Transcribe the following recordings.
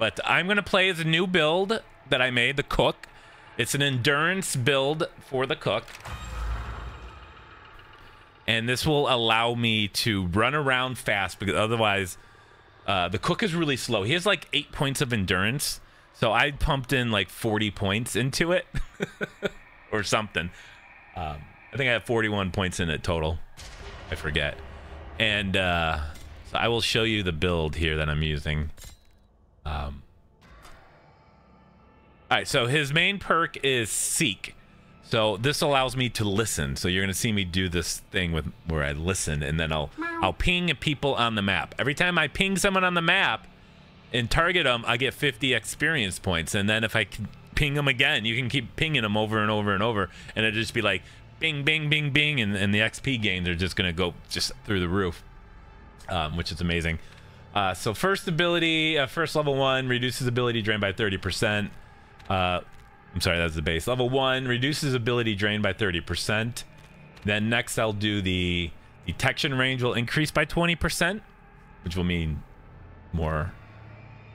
But I'm going to play as a new build that I made, the Cook. It's an endurance build for the Cook. And this will allow me to run around fast because otherwise uh, the Cook is really slow. He has like eight points of endurance. So I pumped in like 40 points into it or something. Um, I think I have 41 points in it total. I forget. And uh, so I will show you the build here that I'm using. Um, all right, so his main perk is Seek. So this allows me to listen. So you're gonna see me do this thing with where I listen, and then I'll I'll ping people on the map. Every time I ping someone on the map and target them, I get 50 experience points. And then if I ping them again, you can keep pinging them over and over and over, and it'll just be like bing, bing, bing, bing, and, and the XP gains are just gonna go just through the roof, um, which is amazing. Uh, so first ability, uh, first level one reduces ability drain by 30%. Uh, I'm sorry, that's the base. Level 1 reduces ability drain by 30%. Then next I'll do the detection range will increase by 20%, which will mean more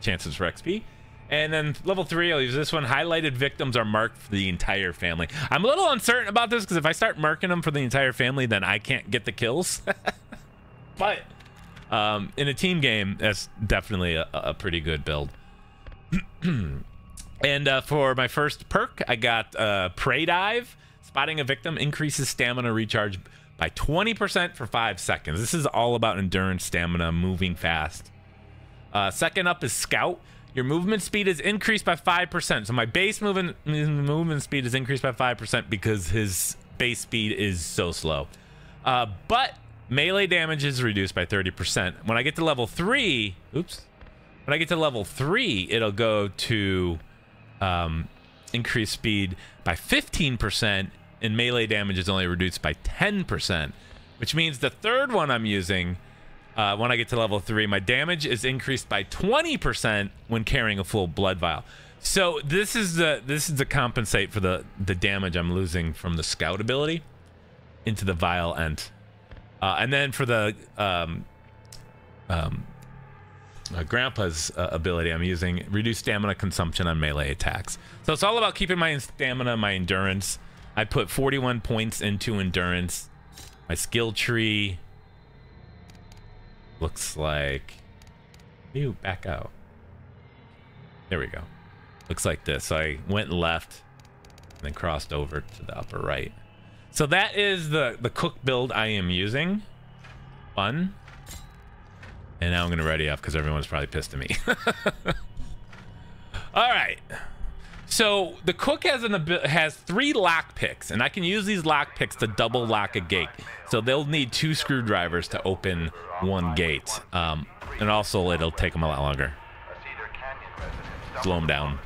chances for XP. And then level 3, I'll use this one. Highlighted victims are marked for the entire family. I'm a little uncertain about this because if I start marking them for the entire family, then I can't get the kills. but um, in a team game, that's definitely a, a pretty good build. And uh, for my first perk, I got uh, Prey Dive. Spotting a victim increases stamina recharge by 20% for five seconds. This is all about endurance, stamina, moving fast. Uh, second up is Scout. Your movement speed is increased by 5%. So my base movement, movement speed is increased by 5% because his base speed is so slow. Uh, but melee damage is reduced by 30%. When I get to level 3, oops. When I get to level 3, it'll go to um, increase speed by 15%, and melee damage is only reduced by 10%, which means the third one I'm using, uh, when I get to level 3, my damage is increased by 20% when carrying a full blood vial. So this is the this is to compensate for the the damage I'm losing from the scout ability into the vial end, uh, and then for the um, um, uh, Grandpa's uh, ability I'm using reduce stamina consumption on melee attacks. So it's all about keeping my stamina, my endurance. I put 41 points into endurance. My skill tree looks like. Ew, back out. There we go. Looks like this. So I went left and then crossed over to the upper right. So that is the, the cook build I am using. Fun. And now I'm going to ready up because everyone's probably pissed at me. All right. So the cook has an has three lock picks, and I can use these lock picks to double lock a gate. So they'll need two screwdrivers to open one gate, um, and also it'll take them a lot longer. Slow them down.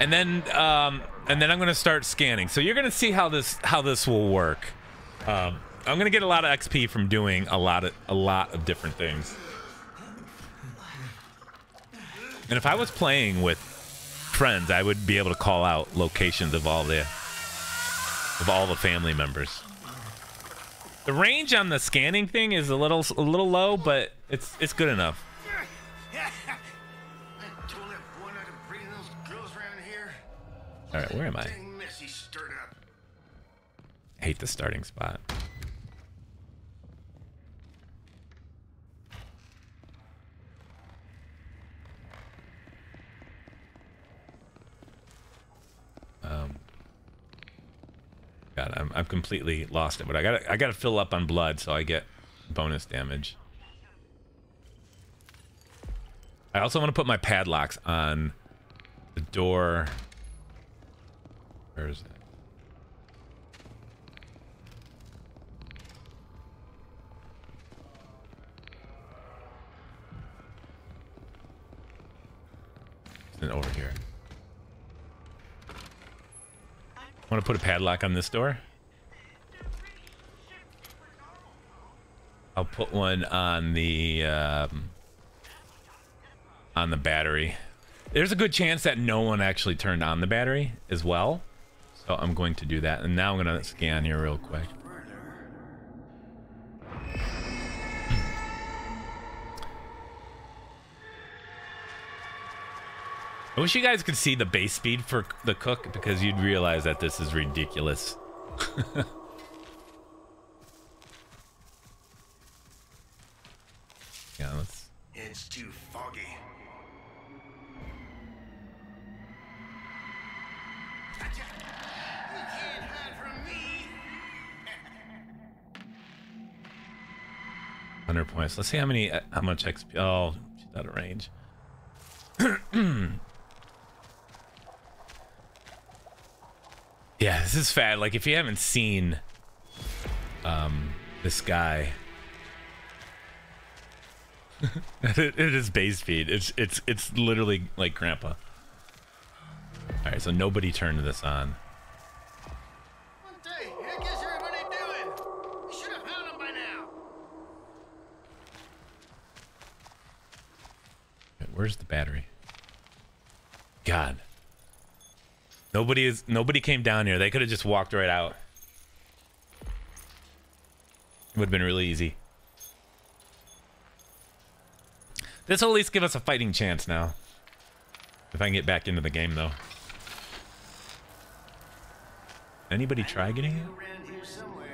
And then um, and then I'm going to start scanning. So you're going to see how this how this will work. Um, I'm going to get a lot of XP from doing a lot of a lot of different things. And if I was playing with friends, I would be able to call out locations of all the of all the family members. The range on the scanning thing is a little a little low, but it's it's good enough. All right, where am I? Hate the starting spot. Um, God, I'm I'm completely lost it, but I got I got to fill up on blood so I get bonus damage. I also want to put my padlocks on the door where is it? It's over here. Want to put a padlock on this door? I'll put one on the um, on the battery. There's a good chance that no one actually turned on the battery as well. So I'm going to do that. And now I'm going to scan here real quick. I wish you guys could see the base speed for the cook because you'd realize that this is ridiculous. 100 points. Let's see how many, uh, how much XP. Oh, she's out of range. yeah, this is fat. Like, if you haven't seen um, this guy, it, it is base speed. It's it's it's literally like grandpa. All right, so nobody turned this on. Where's the battery? God. Nobody is nobody came down here. They could have just walked right out. It would have been really easy. This will at least give us a fighting chance now. If I can get back into the game though. Anybody try getting it? Around here somewhere.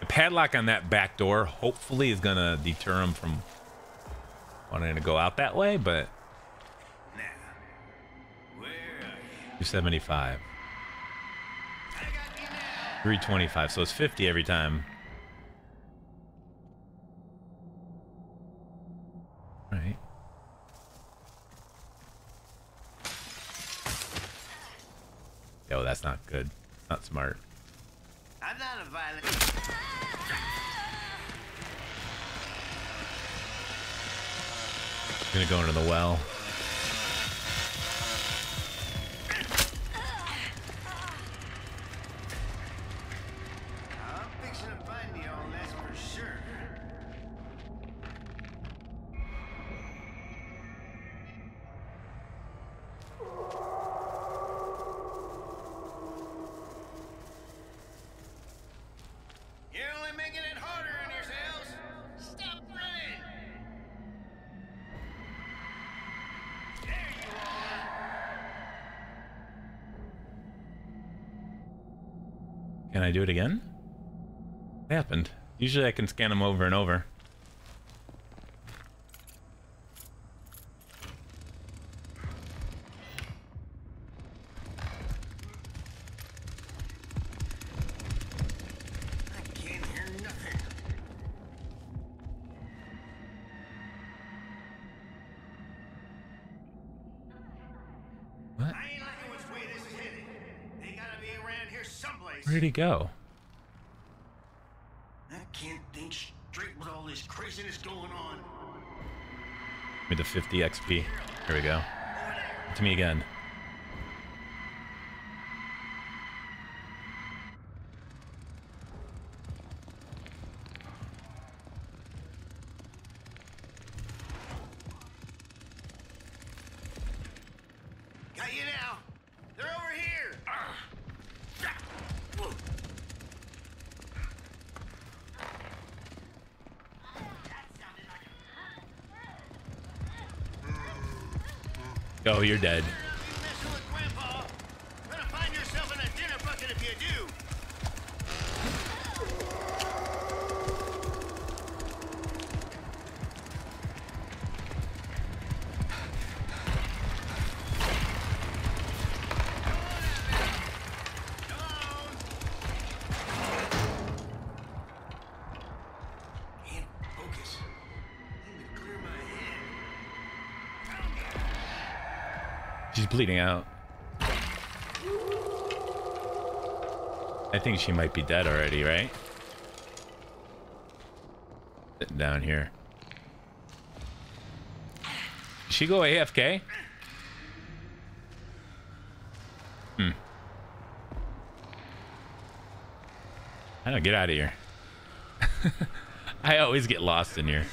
The padlock on that back door hopefully is gonna deter him from wanting to go out that way, but Now, where are you? 275. I got you now. 325, so it's 50 every time. Right. Yo, that's not good. Not smart. Gonna go into the well. I do it again? What happened? Usually I can scan them over and over. Go? I can't think straight with all this craziness going on. Give me the 50 XP. Here we go. To me again. Got you now. They're over here. Arr. Ah. Woo. Oh, you're dead. Bleeding out. I think she might be dead already, right? Sitting down here. Did she go AFK? Hmm. I don't get out of here. I always get lost in here.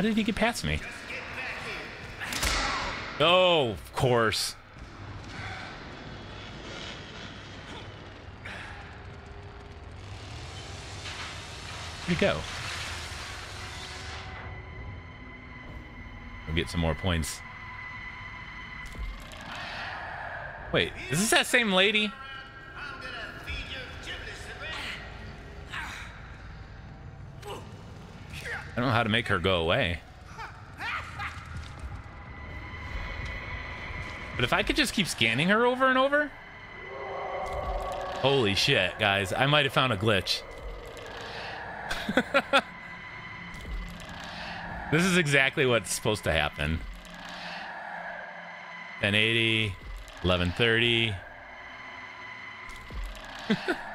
How did he get past me? Oh, of course. Where'd he go? We'll get some more points. Wait, is this that same lady? Don't know how to make her go away. But if I could just keep scanning her over and over. Holy shit, guys. I might have found a glitch. this is exactly what's supposed to happen. 1080, 1130.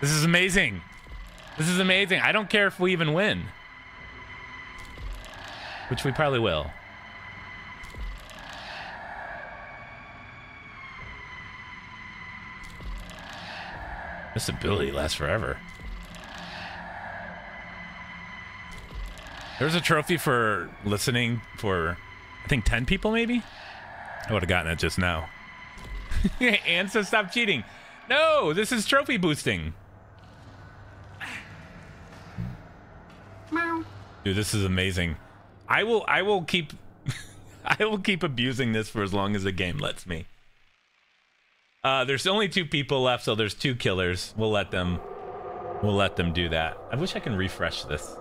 This is amazing. This is amazing. I don't care if we even win. Which we probably will. This ability lasts forever. There's a trophy for listening for, I think, 10 people maybe? I would have gotten it just now. Ansa, stop cheating. No, this is trophy boosting. Dude, this is amazing. I will I will keep I will keep abusing this for as long as the game lets me. Uh there's only two people left, so there's two killers. We'll let them we'll let them do that. I wish I can refresh this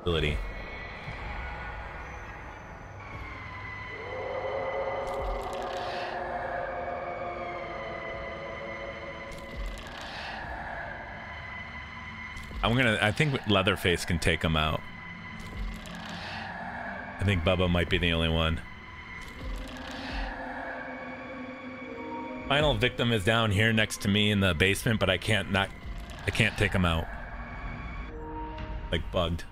ability. I'm gonna. I think Leatherface can take him out. I think Bubba might be the only one. Final victim is down here next to me in the basement, but I can't not. I can't take him out. Like bugged.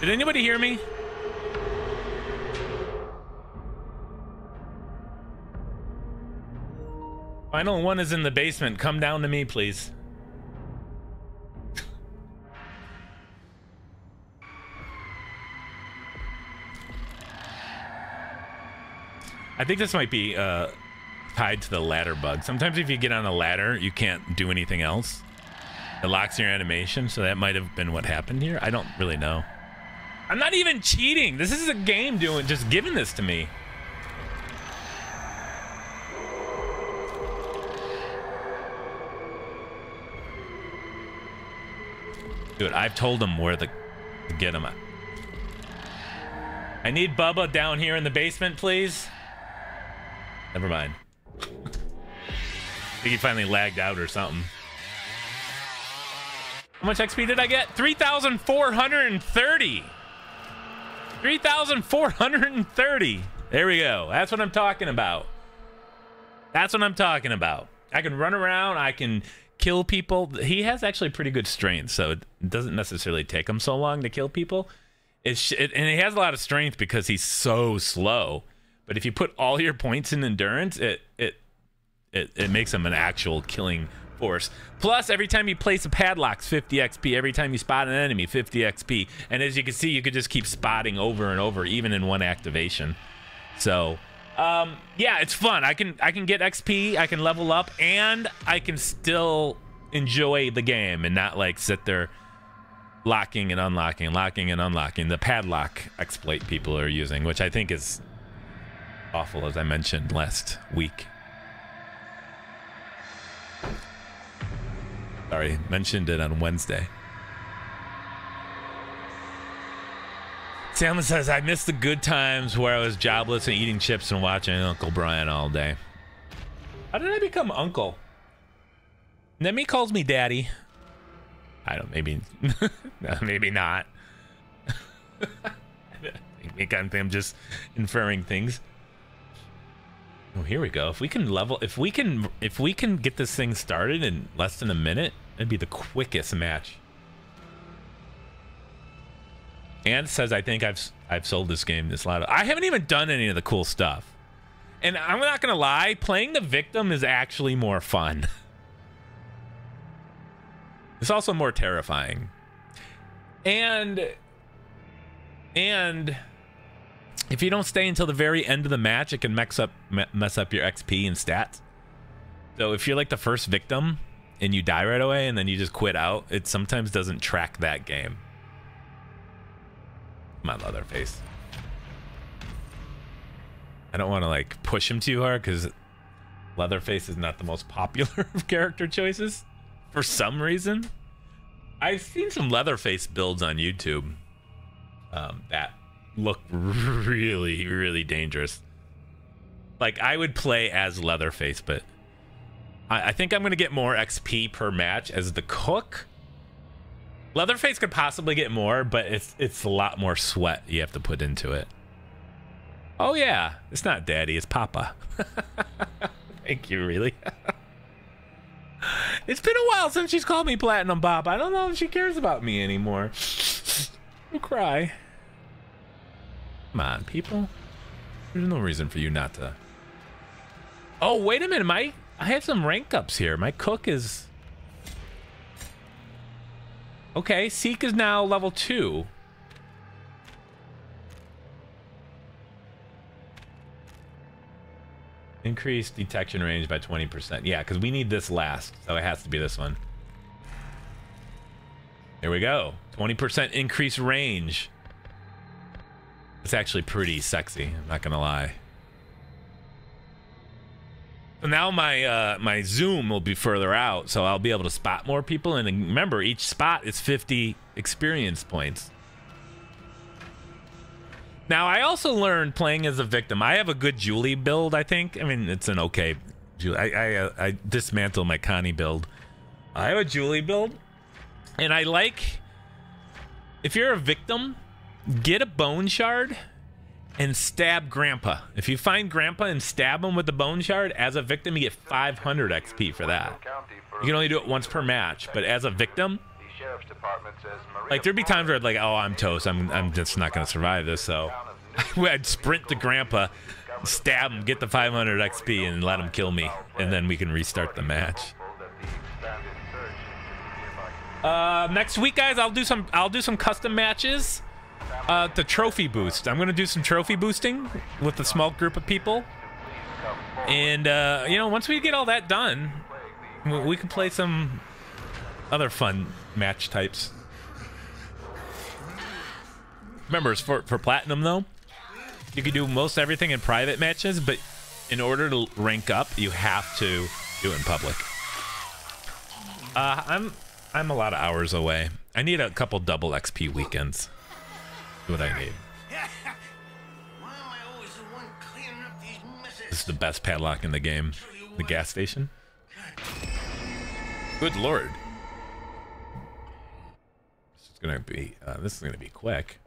Did anybody hear me? Final one is in the basement. Come down to me, please. I think this might be uh, tied to the ladder bug. Sometimes if you get on a ladder, you can't do anything else. It locks your animation, so that might have been what happened here. I don't really know. I'm not even cheating. This is a game doing just giving this to me. Dude, I've told him where the to get him at. I need Bubba down here in the basement, please. Never mind. I think he finally lagged out or something. How much XP did I get? 3,430. 3,430. There we go. That's what I'm talking about. That's what I'm talking about. I can run around. I can kill people. He has actually pretty good strength, so it doesn't necessarily take him so long to kill people. It's it, and he has a lot of strength because he's so slow. But if you put all your points in endurance, it it it, it makes him an actual killing force. Plus, every time you place a padlock, 50 XP. Every time you spot an enemy, 50 XP. And as you can see, you could just keep spotting over and over, even in one activation. So um, yeah, it's fun. I can I can get XP, I can level up, and I can still enjoy the game and not like sit there locking and unlocking, locking and unlocking. The padlock exploit people are using, which I think is awful, as I mentioned last week. Sorry, mentioned it on Wednesday. Salmon says, I miss the good times where I was jobless and eating chips and watching Uncle Brian all day. How did I become uncle? Nemi calls me daddy. I don't, maybe, maybe not. I'm just inferring things. Oh, here we go. If we can level, if we can, if we can get this thing started in less than a minute It'd be the quickest match. And says I think I've I've sold this game this loud. I haven't even done any of the cool stuff. And I'm not gonna lie, playing the victim is actually more fun. It's also more terrifying. And and if you don't stay until the very end of the match, it can mess up mess up your XP and stats. So if you're like the first victim and you die right away and then you just quit out, it sometimes doesn't track that game. My Leatherface. I don't want to like push him too hard because Leatherface is not the most popular of character choices for some reason. I've seen some Leatherface builds on YouTube um, that look really, really dangerous. Like I would play as Leatherface, but I, I think I'm gonna get more XP per match as the cook. Leatherface could possibly get more, but it's it's a lot more sweat you have to put into it. Oh yeah, it's not Daddy, it's Papa. Thank you, really. it's been a while since she's called me Platinum Bob. I don't know if she cares about me anymore. I'll cry. Come on, people. There's no reason for you not to. Oh, wait a minute. My I have some rank ups here. My cook is Okay, Seek is now level 2. Increase detection range by 20%. Yeah, because we need this last, so it has to be this one. There we go. 20% increase range. It's actually pretty sexy, I'm not gonna lie. Now my uh, my zoom will be further out, so I'll be able to spot more people. And remember, each spot is 50 experience points. Now, I also learned playing as a victim. I have a good Julie build, I think. I mean, it's an okay. I I, uh, I dismantle my Connie build. I have a Julie build, and I like. If you're a victim, get a bone shard and stab Grandpa. If you find Grandpa and stab him with the bone shard as a victim, you get 500 XP for that. You can only do it once per match, but as a victim, like there'd be times where I'd like, oh, I'm toast. I'm I'm just not gonna survive this. So I'd sprint to Grandpa, stab him, get the 500 XP, and let him kill me, and then we can restart the match. Uh, next week, guys, I'll do some I'll do some custom matches. Uh, the trophy boost. I'm gonna do some trophy boosting with a small group of people, and uh, you know, once we get all that done, we, we can play some other fun match types. Remember, for for platinum though, you can do most everything in private matches, but in order to rank up, you have to do it in public. Uh, I'm I'm a lot of hours away. I need a couple double XP weekends. What I need. This is the best padlock in the game. The gas station. Good lord. This is gonna be. Uh, this is gonna be quick.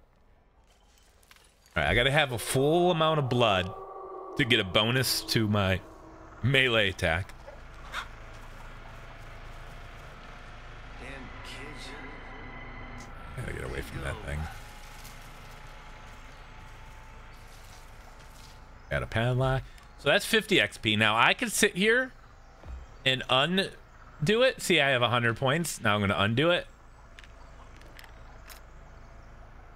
All right, I gotta have a full amount of blood to get a bonus to my melee attack. Gotta get away from that thing. Got a padlock. So that's 50 XP. Now I can sit here and undo it. See, I have 100 points. Now I'm going to undo it.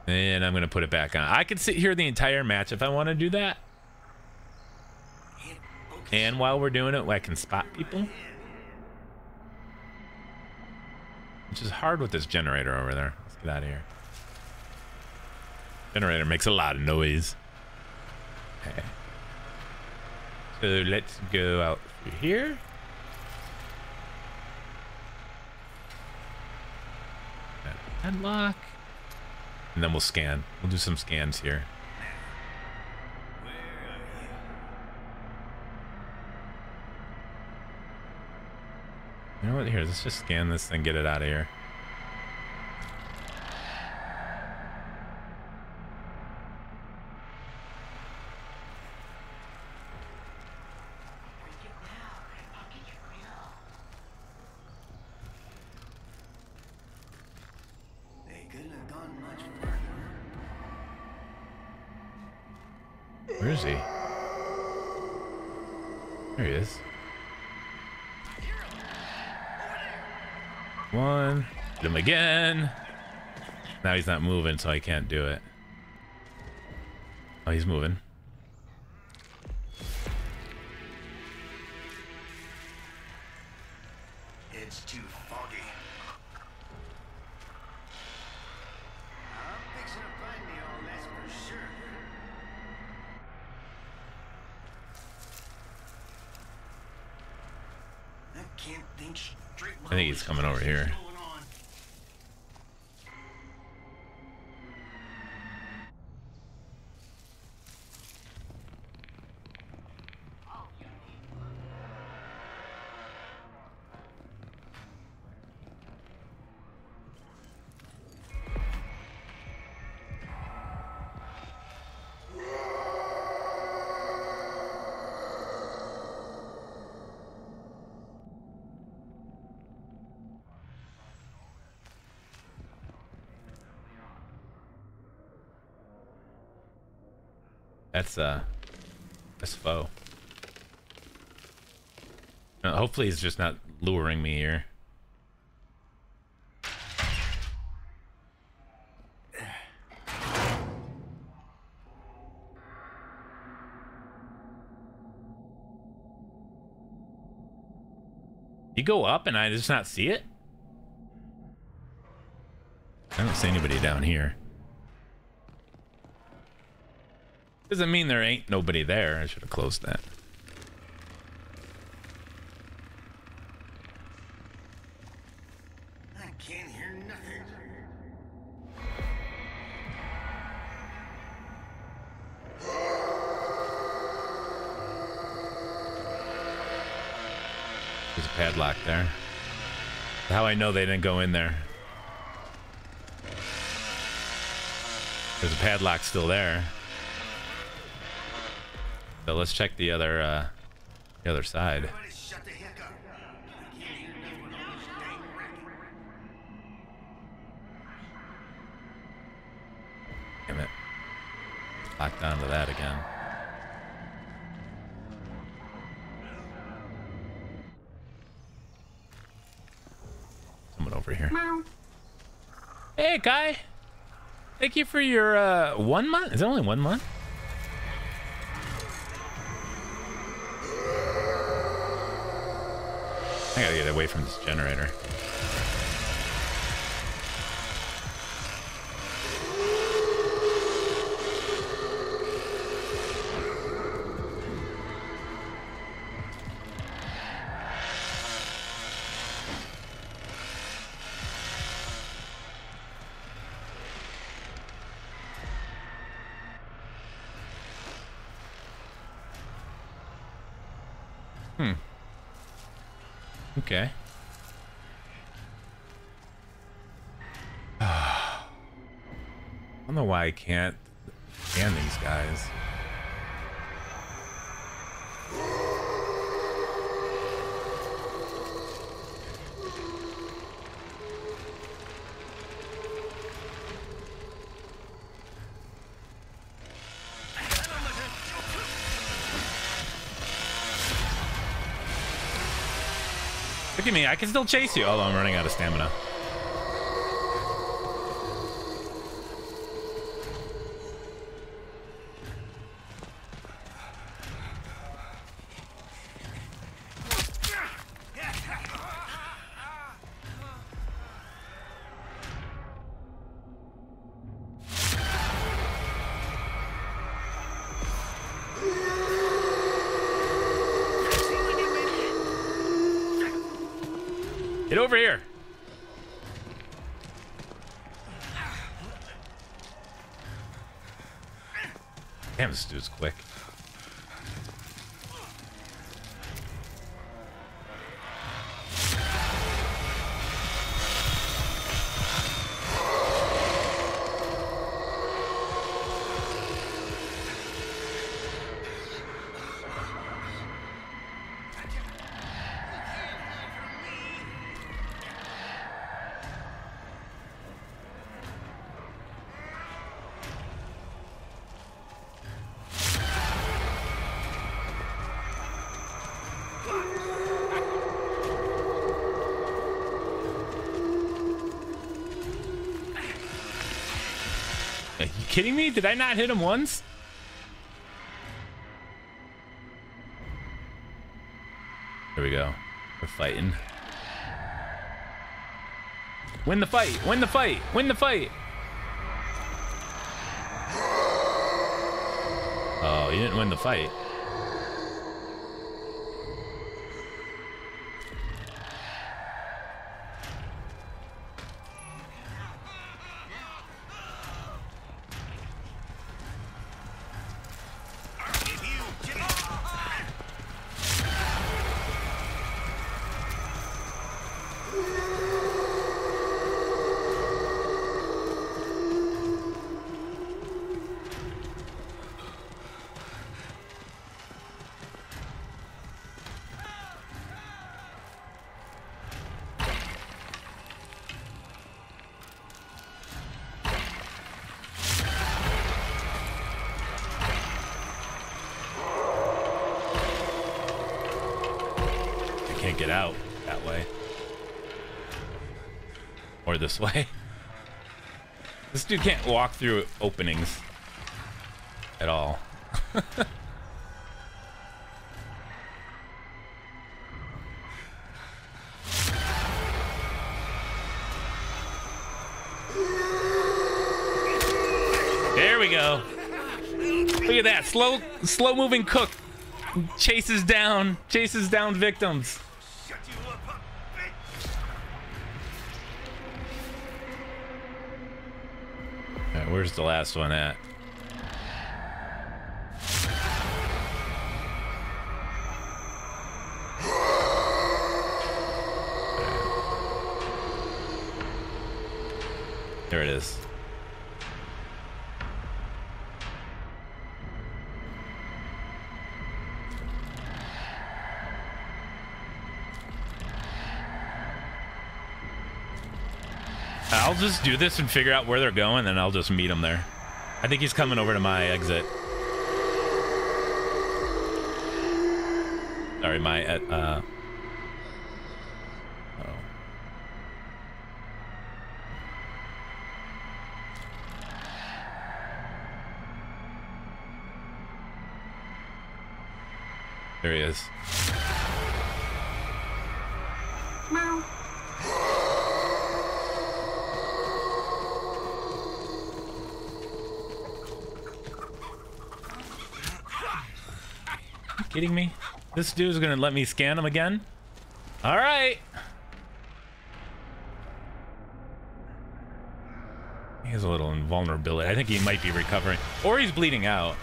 And I'm going to put it back on. I can sit here the entire match if I want to do that. And while we're doing it, I can spot people. Which is hard with this generator over there. Let's get out of here. Generator makes a lot of noise. Okay. So let's go out through here. Unlock. And then we'll scan. We'll do some scans here. You know what? Here, let's just scan this and get it out of here. He's not moving, so I can't do it. Oh, he's moving. It's too foggy. I'm fixing to find me all that's for sure. I can't think straight. I think he's coming over here. That's uh, that's foe. Uh, hopefully, he's just not luring me here. You go up and I just not see it? I don't see anybody down here. Doesn't mean there ain't nobody there. I should have closed that. I can't hear nothing. There's a padlock there. How I know they didn't go in there. There's a padlock still there. So let's check the other uh the other side. Everybody shut the heck up. I can't hear nothing with all this dang racket. Damn it. Locked onto that again. Someone over here. Hey, guy. Thank you for your uh, one month. Is it only one month? I gotta get away from this generator. I can't stand these guys. Look at me, I can still chase you. Although I'm running out of stamina. This dude's quick. Kidding me? Did I not hit him once? Here we go. We're fighting. Win the fight! Win the fight! Win the fight! Oh, you didn't win the fight. Out that way. Or this way. This dude can't walk through openings at all. there we go. Look at that slow, slow moving cook chases down, chases down victims. Where's the last one at? Just do this and figure out where they're going, then I'll just meet them there. I think he's coming over to my exit. Sorry, my uh. Oh. There he is. Kidding me? This dude's gonna let me scan him again? All right. He has a little invulnerability. I think he might be recovering. Or he's bleeding out.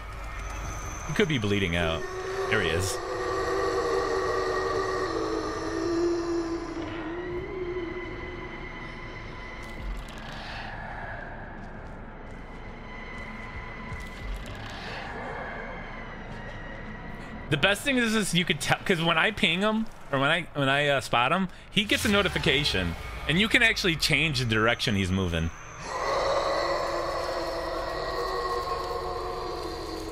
He could be bleeding out. There he is. The best thing is, is you could tell because when I ping him or when I when I uh, spot him, he gets a notification, and you can actually change the direction he's moving.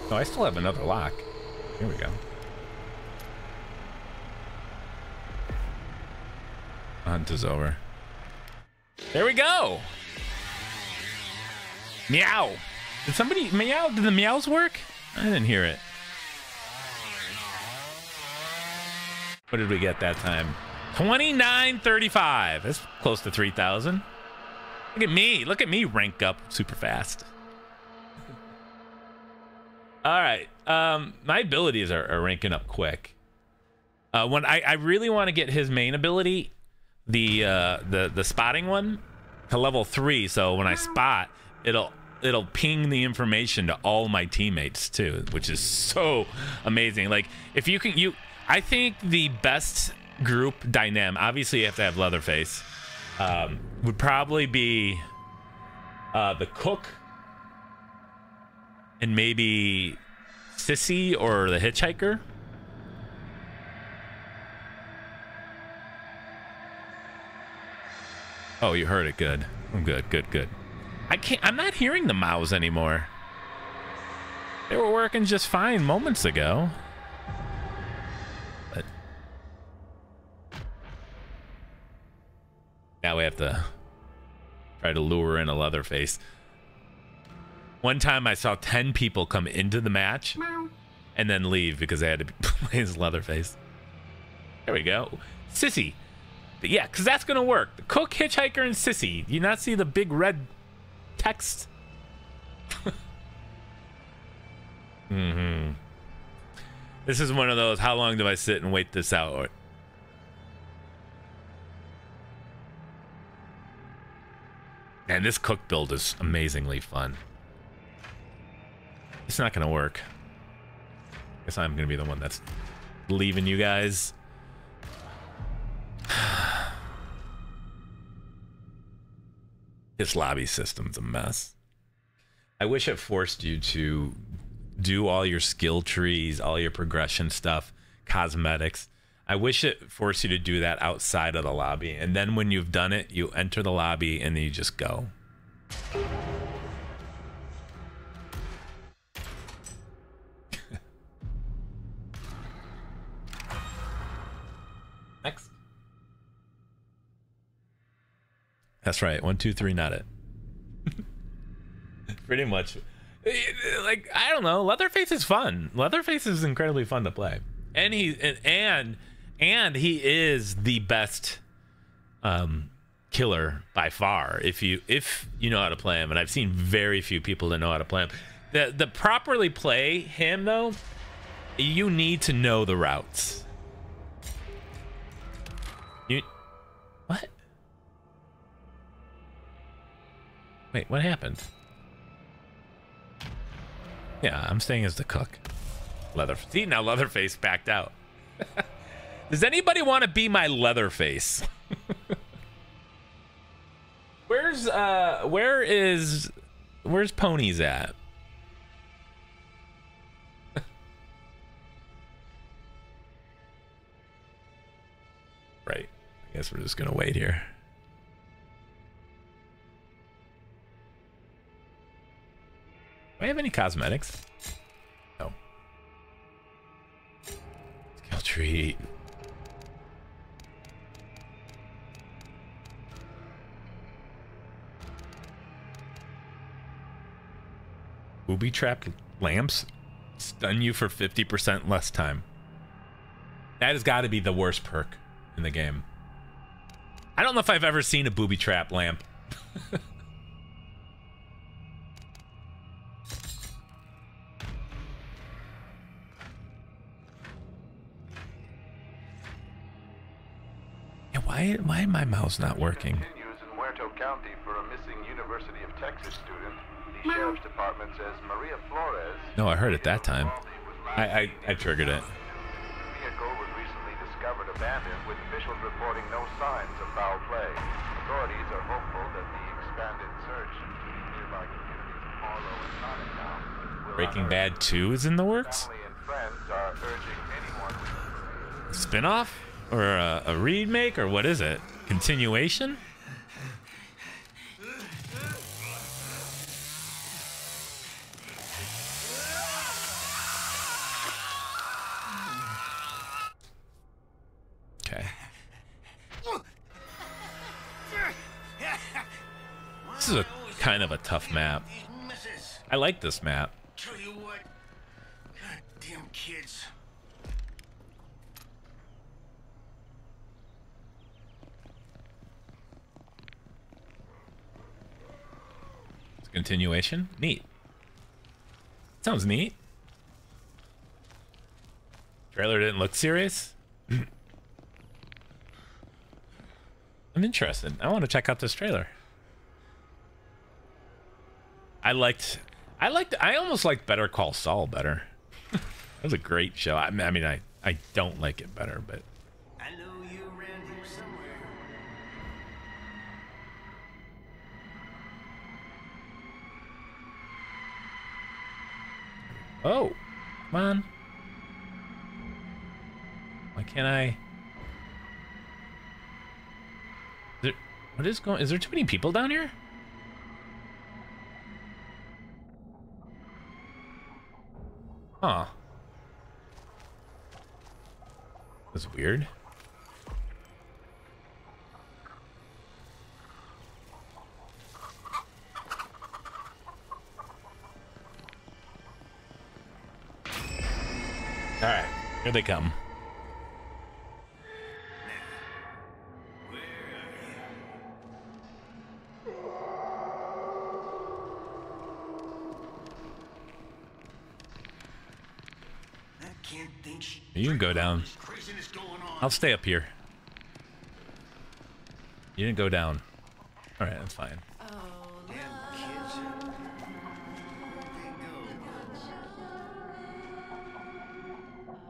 Oh, I still have another lock. Here we go. Hunt is over. There we go. Meow. Did somebody meow? Did the meows work? I didn't hear it. What did we get that time? 2935. That's close to 3,000. Look at me. Look at me rank up super fast. All right. Um, my abilities are, are ranking up quick. Uh, when I, I really want to get his main ability, the uh, the the spotting one, to level three. So when I spot, it'll it'll ping the information to all my teammates too, which is so amazing. Like if you can you I think the best group dynamic, obviously you have to have Leatherface, um, would probably be uh, the cook and maybe Sissy or the hitchhiker. Oh, you heard it. Good. I'm good. Good. Good. I can't. I'm not hearing the mouse anymore. They were working just fine moments ago. Now we have to try to lure in a Leatherface. One time I saw 10 people come into the match and then leave because they had to play as Leatherface. There we go. Sissy. Yeah, because that's going to work. The Cook, Hitchhiker, and Sissy. You not see the big red text? mm-hmm. This is one of those, how long do I sit and wait this out? And this cook build is amazingly fun. It's not going to work. Guess I'm going to be the one that's leaving you guys. this lobby system's a mess. I wish it forced you to do all your skill trees, all your progression stuff, cosmetics. I wish it forced you to do that outside of the lobby. And then when you've done it, you enter the lobby and then you just go. Next. That's right. One, two, three, not it. Pretty much. Like, I don't know. Leatherface is fun. Leatherface is incredibly fun to play. And he and and, and he is the best um killer by far if you if you know how to play him. And I've seen very few people that know how to play him. The the properly play him though, you need to know the routes. You what? Wait, what happened? Yeah, I'm staying as the cook. Leather. See, now Leatherface backed out. Does anybody want to be my Leatherface? where's uh where is where's ponies at? right. I guess we're just gonna wait here. Do I have any cosmetics? No. Skill tree. Booby trapped lamps stun you for 50% less time. That has got to be the worst perk in the game. I don't know if I've ever seen a booby trap lamp. yeah, why why my mouse not working? County for a missing University of Texas student. Sheriff's department says Maria Flores. No, I heard it that time. I I, I triggered it. The vehicle was recently discovered abandoned, with officials reporting no signs of foul play. Authorities are hopeful that the expanded search into the nearby communities of Harlow and Chinatown Breaking Bad 2 is in the works? Family and friends are urging anyone Spin-off or a, a remake or what is it? Continuation? Kind of a tough map. I like this map. Tell you what. Goddamn kids. It's a continuation. Neat. Sounds neat. Trailer didn't look serious. I'm interested. I want to check out this trailer. I liked, I liked, I almost liked Better Call Saul better. that was a great show. I, I mean, I, I don't like it better, but I know you around here somewhere. oh, come on. Why can't I? There, what is going? Is there too many people down here? Huh. That's weird. All right, here they come. You can go down. I'll stay up here. You didn't go down. All right, that's fine.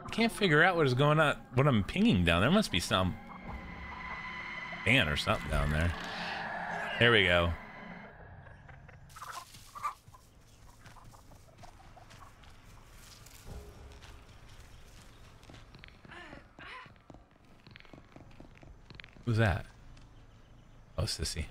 I can't figure out what is going on. What I'm pinging down. There must be some fan or something down there. There we go. Who's that? Oh, Sissy.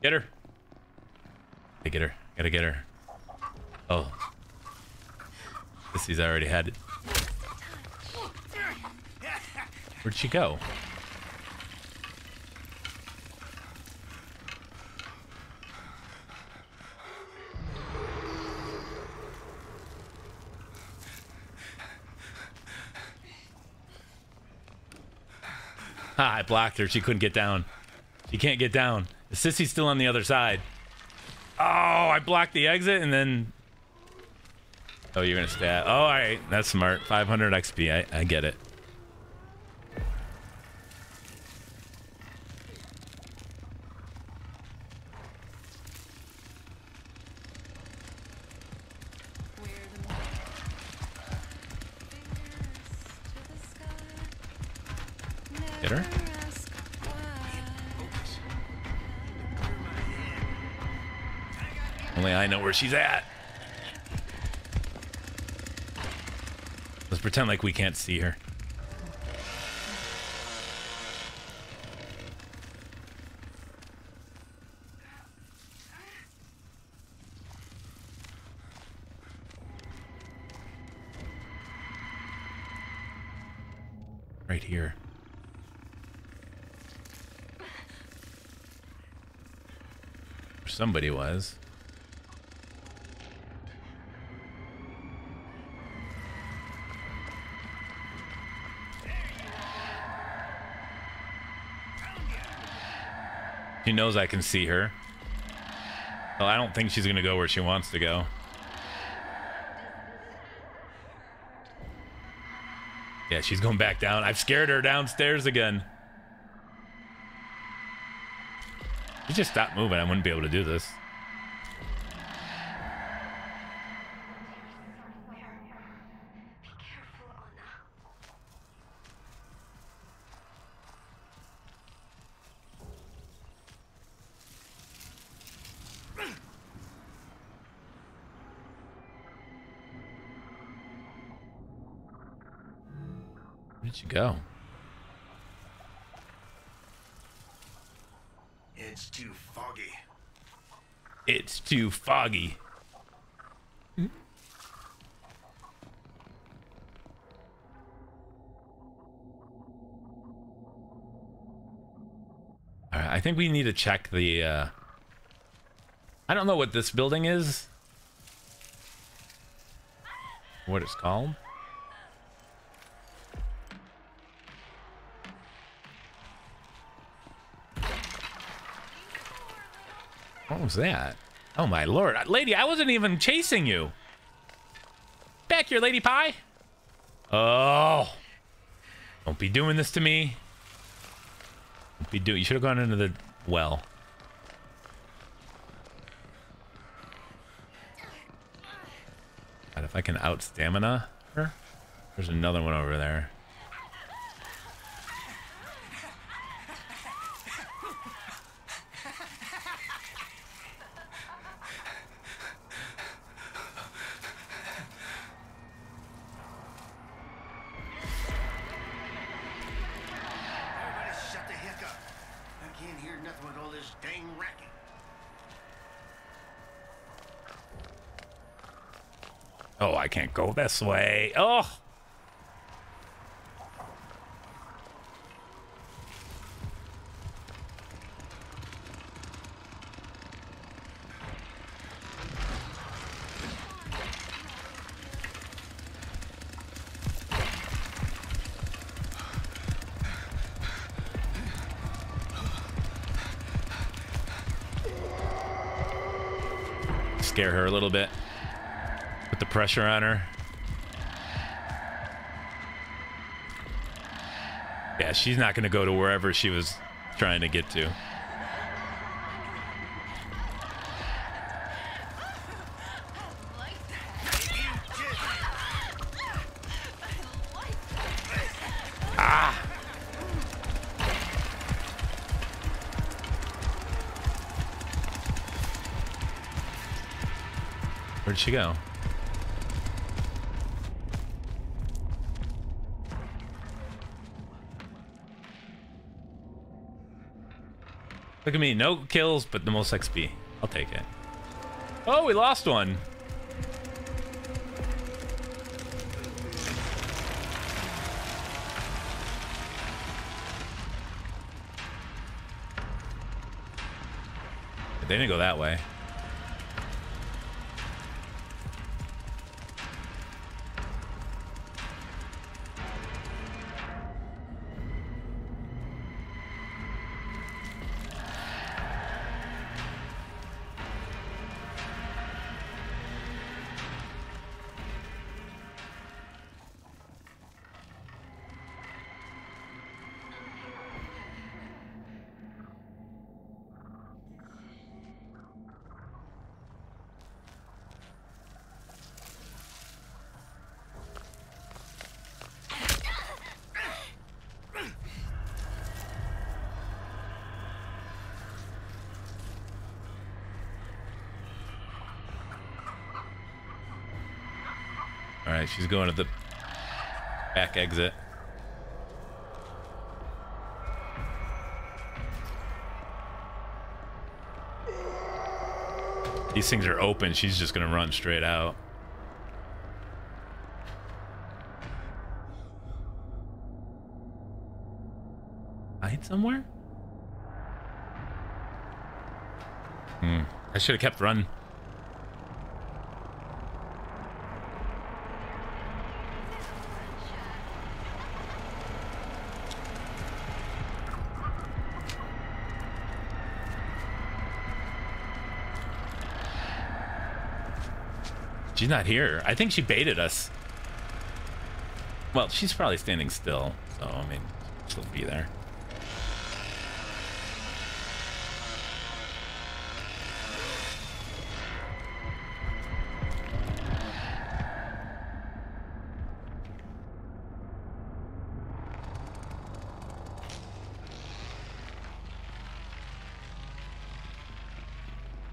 Get her. Gotta get her. Gotta get her. Oh. Sissy's already had it. Where'd she go? Ah, I blocked her. She couldn't get down. She can't get down. The sissy's still on the other side. Oh, I blocked the exit and then. Oh, you're gonna stay. At... Oh, all right, that's smart. 500 XP. I, I get it. She's at. Let's pretend like we can't see her. Right here. Somebody was. Knows I can see her. Well, I don't think she's gonna go where she wants to go. Yeah, she's going back down. I've scared her downstairs again. You just stop moving, I wouldn't be able to do this. Where'd you go? It's too foggy. It's too foggy. All right, I think we need to check the. Uh... I don't know what this building is. What it's called. What was that? Oh my lord. Uh, lady, I wasn't even chasing you. Back here, Lady Pie. Oh. Don't be doing this to me. Don't be doing you should have gone into the well. God, if I can out stamina her. There's another one over there. Go this way. Oh. Scare her a little bit. Put the pressure on her. Yeah, she's not going to go to wherever she was trying to get to. Ah! Where'd she go? Look at me, no kills, but the most XP. I'll take it. Oh, we lost one. They didn't go that way. She's going to the back exit. These things are open. She's just going to run straight out. Hide somewhere? Hmm. I should have kept running. She's not here. I think she baited us. Well, she's probably standing still, so I mean, she'll be there.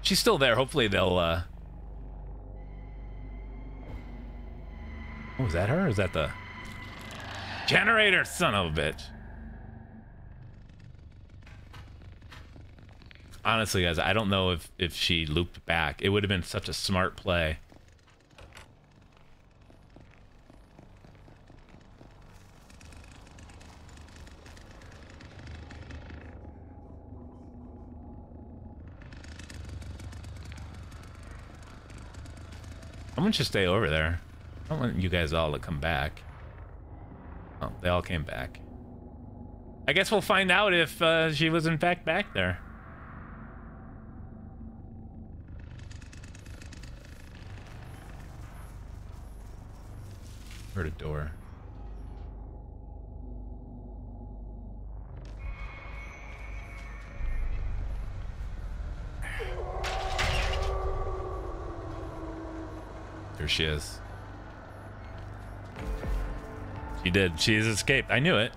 She's still there. Hopefully they'll uh Oh, is that her? Is that the generator? Son of a bitch. Honestly, guys, I don't know if if she looped back. It would have been such a smart play. Someone should stay over there. I don't want you guys all to come back. Oh, they all came back. I guess we'll find out if uh, she was in fact back there. Heard a door. There she is. She did. She's escaped. I knew it.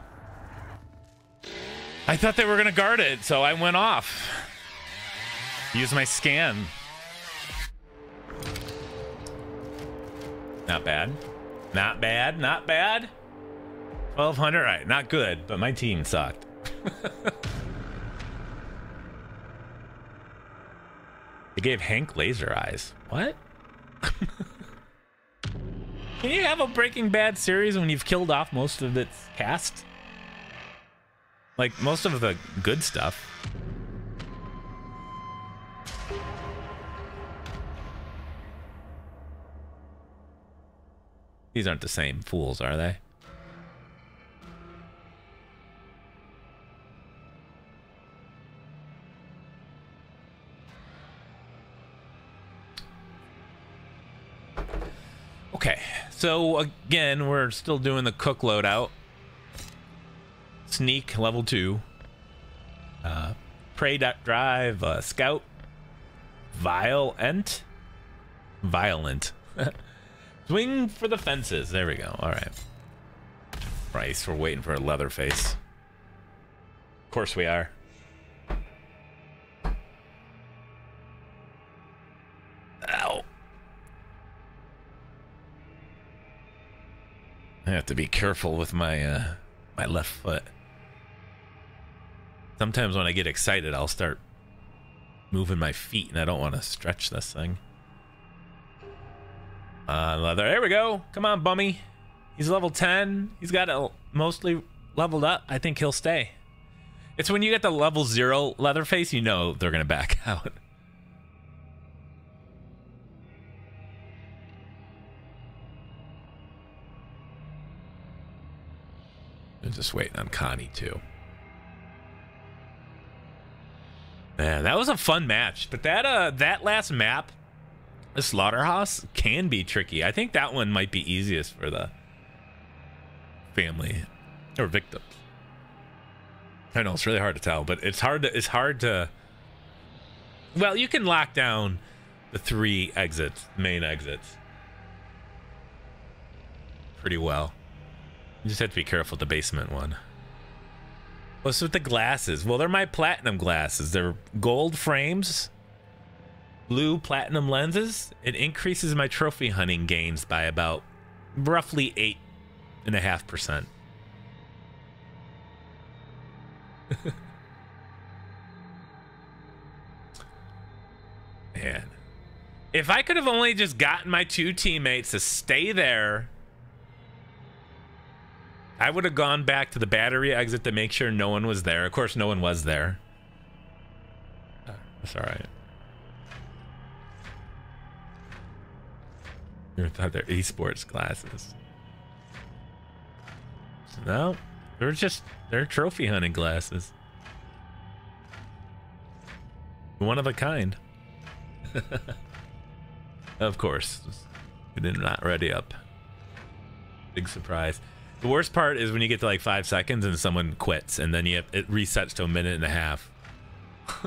I thought they were going to guard it, so I went off. Use my scan. Not bad. Not bad. Not bad. 1200. Right. Not good, but my team sucked. they gave Hank laser eyes. What? Can you have a Breaking Bad series when you've killed off most of its cast? Like most of the good stuff. These aren't the same fools, are they? So again, we're still doing the cook loadout. Sneak level two. Uh, prey drive, uh, scout, violent, violent. Swing for the fences. There we go. All right. Christ, we're waiting for a Leatherface. Of course we are. I have to be careful with my uh, my left foot. Sometimes when I get excited, I'll start moving my feet, and I don't want to stretch this thing. Uh, leather. There we go. Come on, Bummy. He's level 10. He's got it mostly leveled up. I think he'll stay. It's when you get the level zero Leatherface, you know they're going to back out. I'm just waiting on Connie, too. Man, that was a fun match. But that uh that last map, the slaughterhouse, can be tricky. I think that one might be easiest for the family or victims. I know it's really hard to tell, but it's hard to it's hard to well, you can lock down the three exits, main exits. Pretty well. You just have to be careful with the basement one. What's with the glasses? Well, they're my platinum glasses. They're gold frames, blue platinum lenses. It increases my trophy hunting gains by about roughly eight and a half percent. Man. If I could have only just gotten my two teammates to stay there I would have gone back to the battery exit to make sure no one was there. Of course, no one was there. That's all right. You thought they're esports glasses. No, they're just they're trophy hunting glasses. One of a kind. of course, we did not ready up. Big surprise. The worst part is when you get to like five seconds and someone quits, and then you have, it resets to a minute and a half.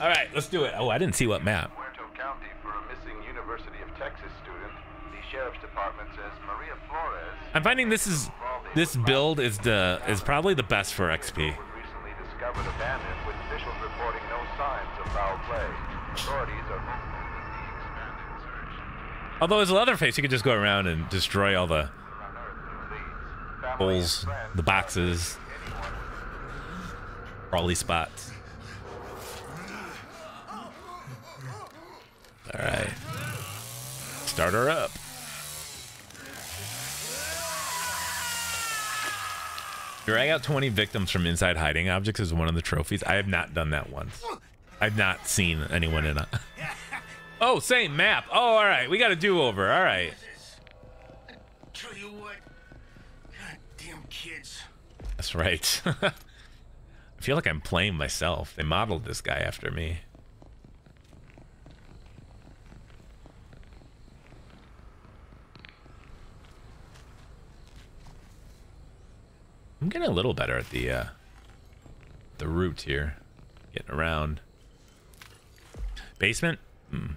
All right, let's do it. Oh, I didn't see what map. County for a missing University of Texas student. The sheriff's department says Maria Flores I'm finding this is this build is the is probably the best for XP. recently discovered abandoned with officials reporting no signs of foul play. Authorities are hopeful that the expanded search Although as Leatherface, you could just go around and destroy all the holes, the boxes, crawly spots. All right, start her up. Drag out 20 victims from inside hiding objects is one of the trophies. I have not done that once. I've not seen anyone in a. Oh, same map. Oh, all right. We got a do over. All right. Tell you what. Goddamn kids. That's right. I feel like I'm playing myself. They modeled this guy after me. I'm getting a little better at the uh, the route here, getting around. Basement. Hmm.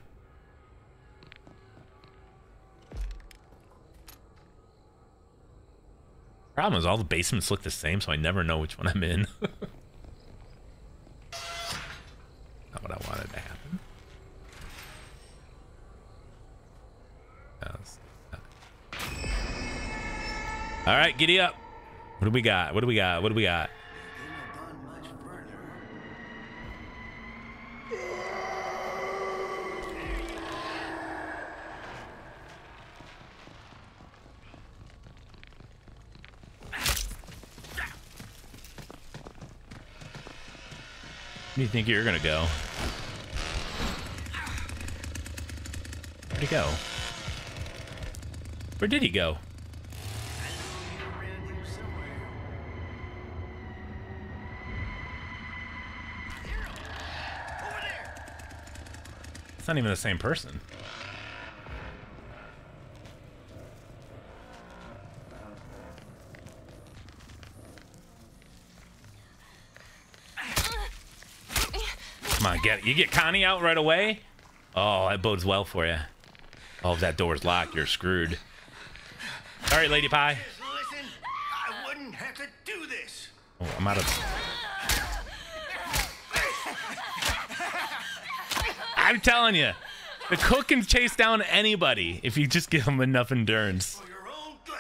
Problem is, all the basements look the same, so I never know which one I'm in. Not what I wanted to happen. All right, giddy up. What do we got? What do we got? What do we got? Do you think you're gonna go? Where'd he go? Where did he go? It's not even the same person. Come on, get. You get Connie out right away? Oh, that bodes well for you. Oh, if that door's locked, you're screwed. All right, Lady Pie. Listen, I wouldn't have to do this. Oh, I'm out of. I'm telling you, the cook can chase down anybody if you just give him enough endurance. For your own good.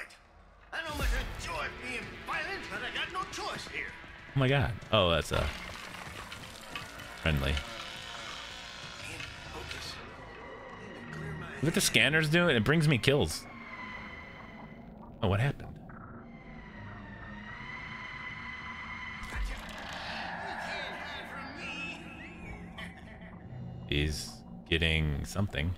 I don't much enjoy being violent, but I got no choice here. Oh my god. Oh, that's uh friendly. What the scanner's doing. It brings me kills. Oh, what happened? He's getting something.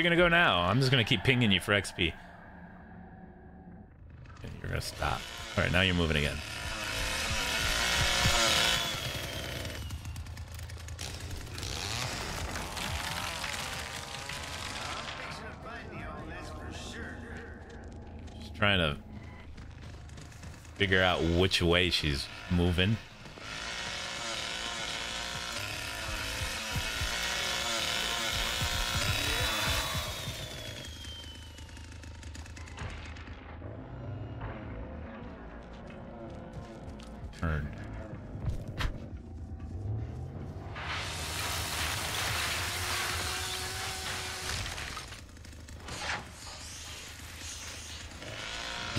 You gonna go now? I'm just gonna keep pinging you for XP. You're gonna stop. All right, now you're moving again. Just trying to figure out which way she's moving.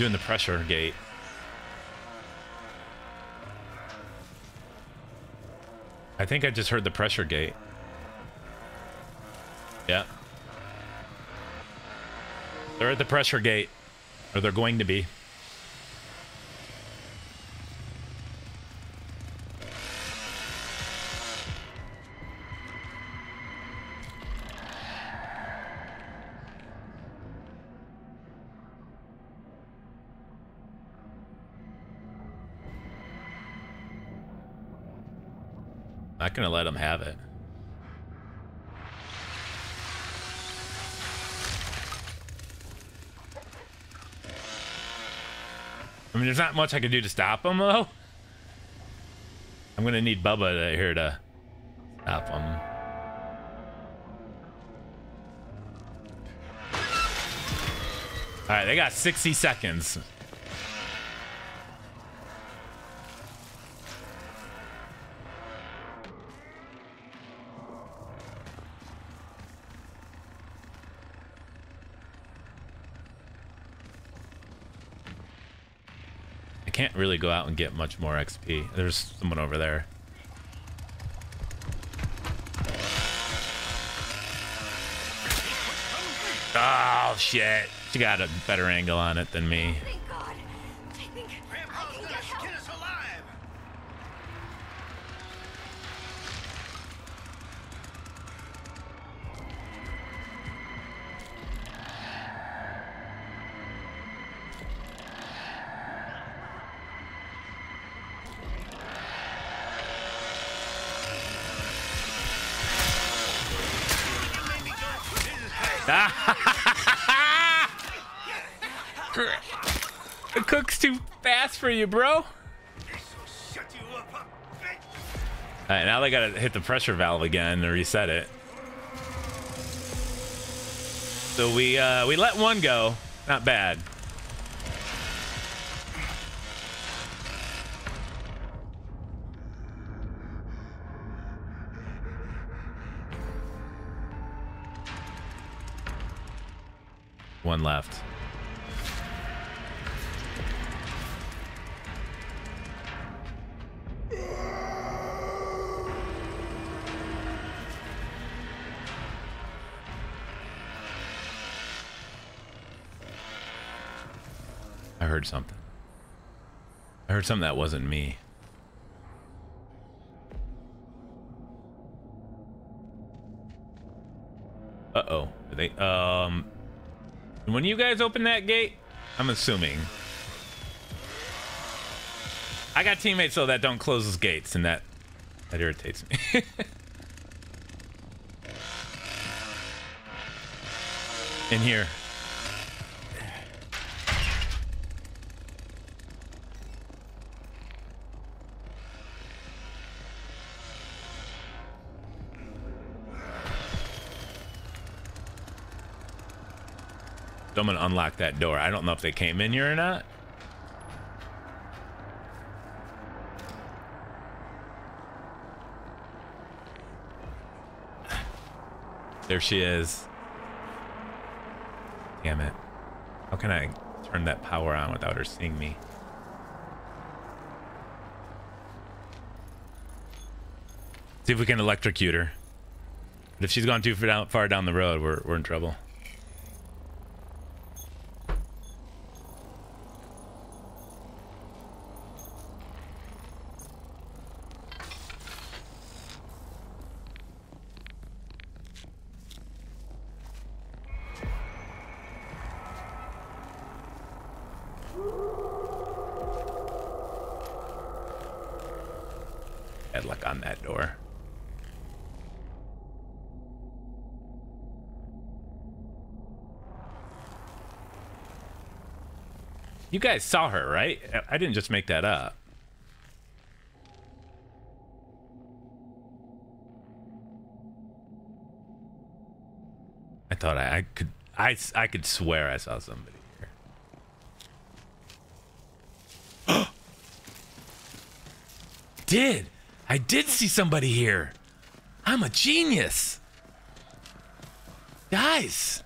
Doing the pressure gate. I think I just heard the pressure gate. Yeah. They're at the pressure gate. Or they're going to be. Not gonna let them have it. I mean, there's not much I can do to stop them, though. I'm gonna need Bubba to, here to stop them. All right, they got 60 seconds. Go out and get much more XP. There's someone over there. Oh shit! She got a better angle on it than me. They gotta hit the pressure valve again to reset it. So we uh, we let one go. Not bad. One left. Heard something. I heard something that wasn't me. Uh-oh. They um when you guys open that gate, I'm assuming. I got teammates though that don't close those gates and that that irritates me. In here. I'm gonna unlock that door. I don't know if they came in here or not. There she is. Damn it. How can I turn that power on without her seeing me? See if we can electrocute her. But if she's gone too far down, far down the road, we're, we're in trouble. You guys saw her, right? I didn't just make that up. I thought I, I could I, I could swear I saw somebody here. did. I did see somebody here. I'm a genius. Guys.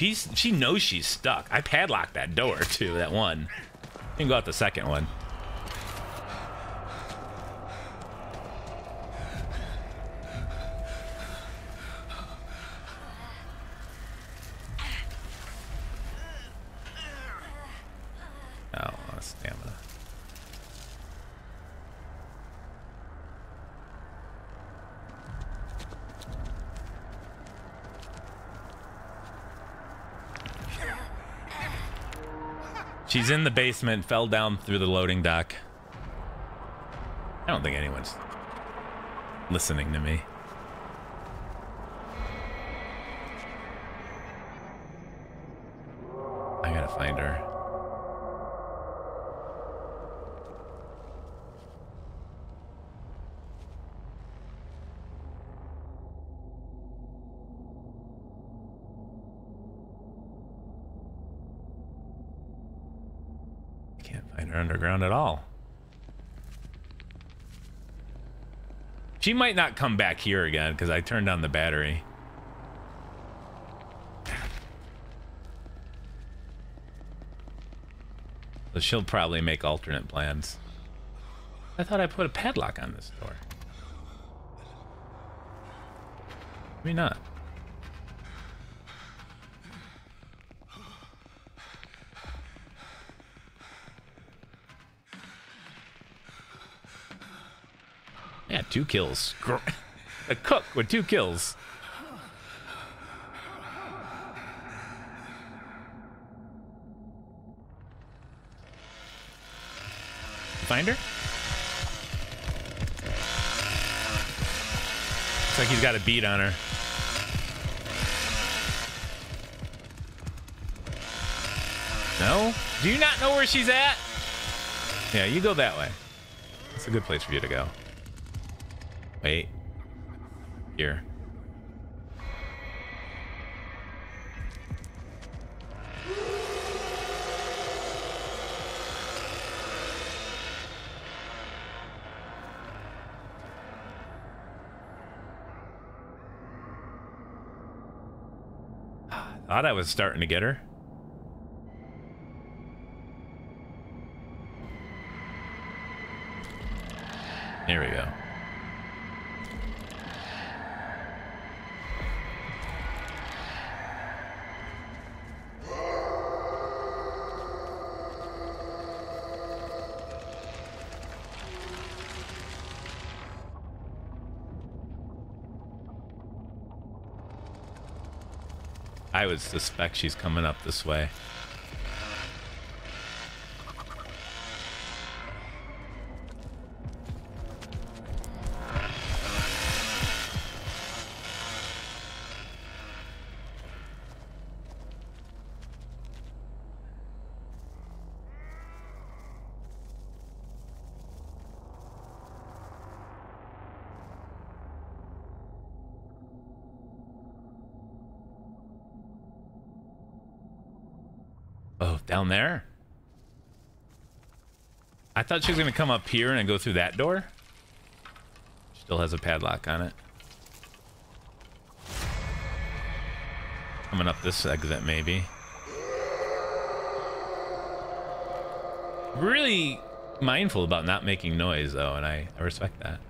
She's she knows she's stuck. I padlocked that door too, that one. You can go out the second one. Oh, stamina. She's in the basement, fell down through the loading dock. I don't think anyone's listening to me. I gotta find her. Can't find her underground at all. She might not come back here again because I turned on the battery. So she'll probably make alternate plans. I thought I put a padlock on this door. Maybe not. Two kills. A cook with two kills. Find her? Looks like he's got a beat on her. No? Do you not know where she's at? Yeah, you go that way. It's a good place for you to go. Wait. Here. Thought I was starting to get her. Would suspect she's coming up this way. Down there? I thought she was going to come up here and go through that door. Still has a padlock on it. Coming up this exit, maybe. Really mindful about not making noise, though, and I, I respect that.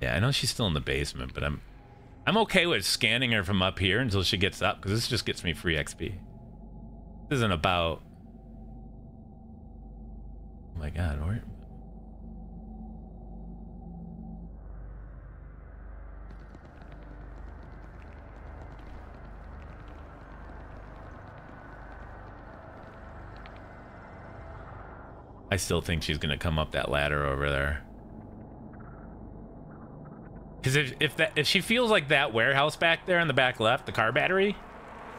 Yeah, I know she's still in the basement, but I'm I'm okay with scanning her from up here until she gets up, because this just gets me free XP. This isn't about... Oh my god, where... I still think she's gonna come up that ladder over there. Because if if that if she feels like that warehouse back there in the back left, the car battery,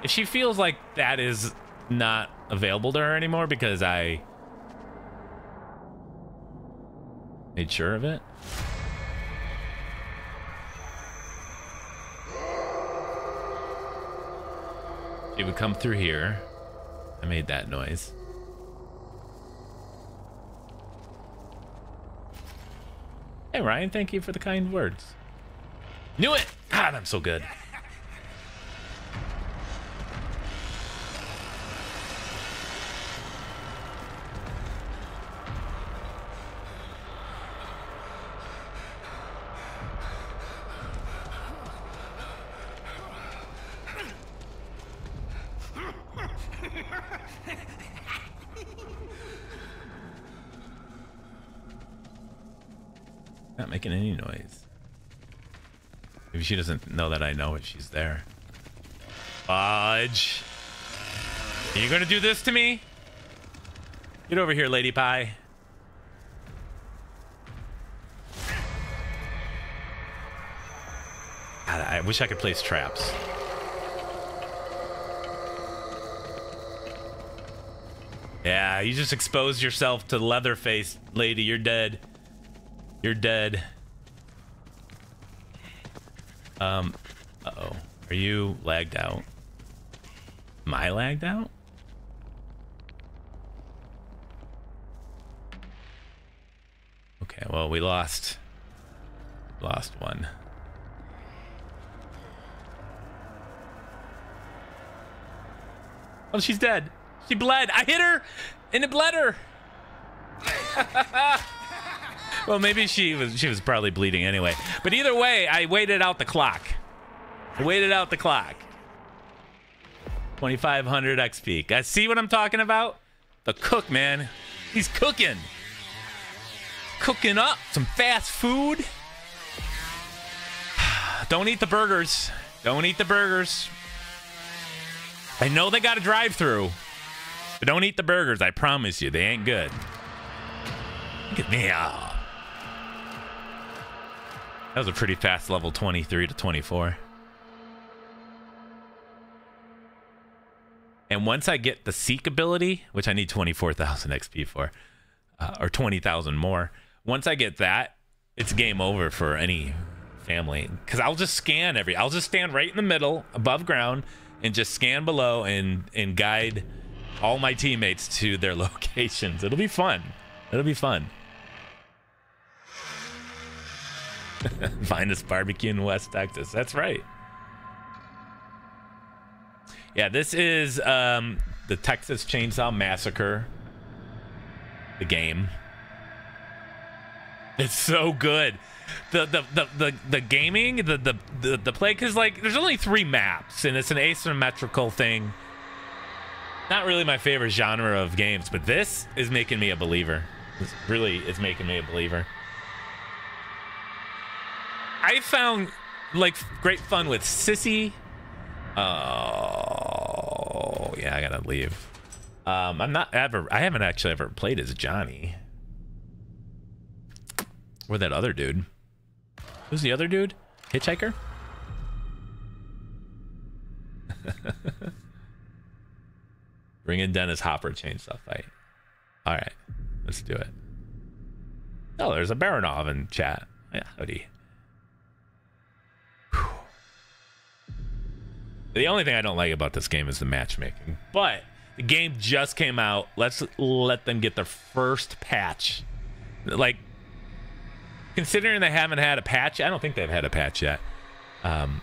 if she feels like that is not available to her anymore because I made sure of it. She would come through here. I made that noise. Hey Ryan, thank you for the kind words. Knew it! God, I'm so good. Not making any noise. Maybe she doesn't know that I know if she's there. Fudge. Are you gonna do this to me? Get over here, Lady Pie. God, I wish I could place traps. Yeah, you just exposed yourself to Leatherface, lady. You're dead. You're dead. Um, uh-oh. Are you lagged out? Am I lagged out? Okay, well, we lost... Lost one. Oh, she's dead. She bled. I hit her, and it bled her. well, maybe she was she was probably bleeding anyway. But either way, I waited out the clock. I waited out the clock. 2500 XP. Guys, see what I'm talking about? The cook, man. He's cooking. Cooking up some fast food. Don't eat the burgers. Don't eat the burgers. I know they got a drive through, but don't eat the burgers. I promise you, they ain't good. Look at me. Oh. That was a pretty fast level 23 to 24. And once I get the Seek ability, which I need 24,000 XP for, uh, or 20,000 more, once I get that, it's game over for any family. Because I'll just scan every, I'll just stand right in the middle, above ground, and just scan below and, and guide all my teammates to their locations. It'll be fun. It'll be fun. Finest barbecue in West Texas. That's right. Yeah, this is um, the Texas Chainsaw Massacre. The game. It's so good. The the the the, the gaming, the the the, the play, because like there's only three maps, and it's an asymmetrical thing. Not really my favorite genre of games, but this is making me a believer. This really is making me a believer. I found like great fun with Sissy. Oh, yeah, I gotta leave. Um, I'm not ever. I haven't actually ever played as Johnny. Or that other dude. Who's the other dude? Hitchhiker? Bring in Dennis Hopper chainsaw fight. All right, let's do it. Oh, there's a Baronov in chat. Yeah, howdy. The only thing I don't like about this game is the matchmaking. But the game just came out. Let's let them get their first patch. Like, considering they haven't had a patch, I don't think they've had a patch yet. Um,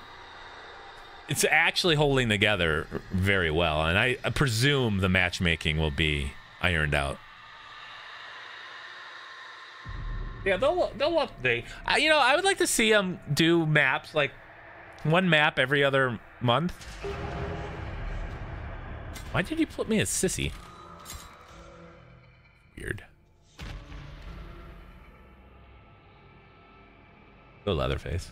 it's actually holding together very well, and I, I presume the matchmaking will be ironed out. Yeah, they'll they'll update. I, you know, I would like to see them do maps like one map every other month. Why did you put me as sissy? Weird. Go Leatherface.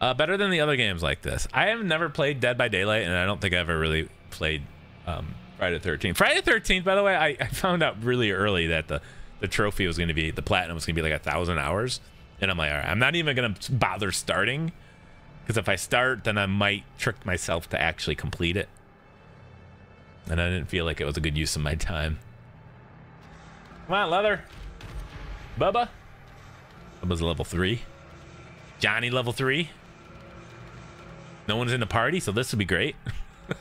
Uh, better than the other games like this. I have never played Dead by Daylight, and I don't think I ever really played um, Friday the 13th. Friday the 13th, by the way, I, I found out really early that the, the trophy was going to be, the platinum was going to be like a thousand hours. And I'm like, all right, I'm not even going to bother starting. Because if I start, then I might trick myself to actually complete it. And I didn't feel like it was a good use of my time. Come on, Leather. Bubba. Bubba's level three. Johnny level three. No one's in the party, so this would be great.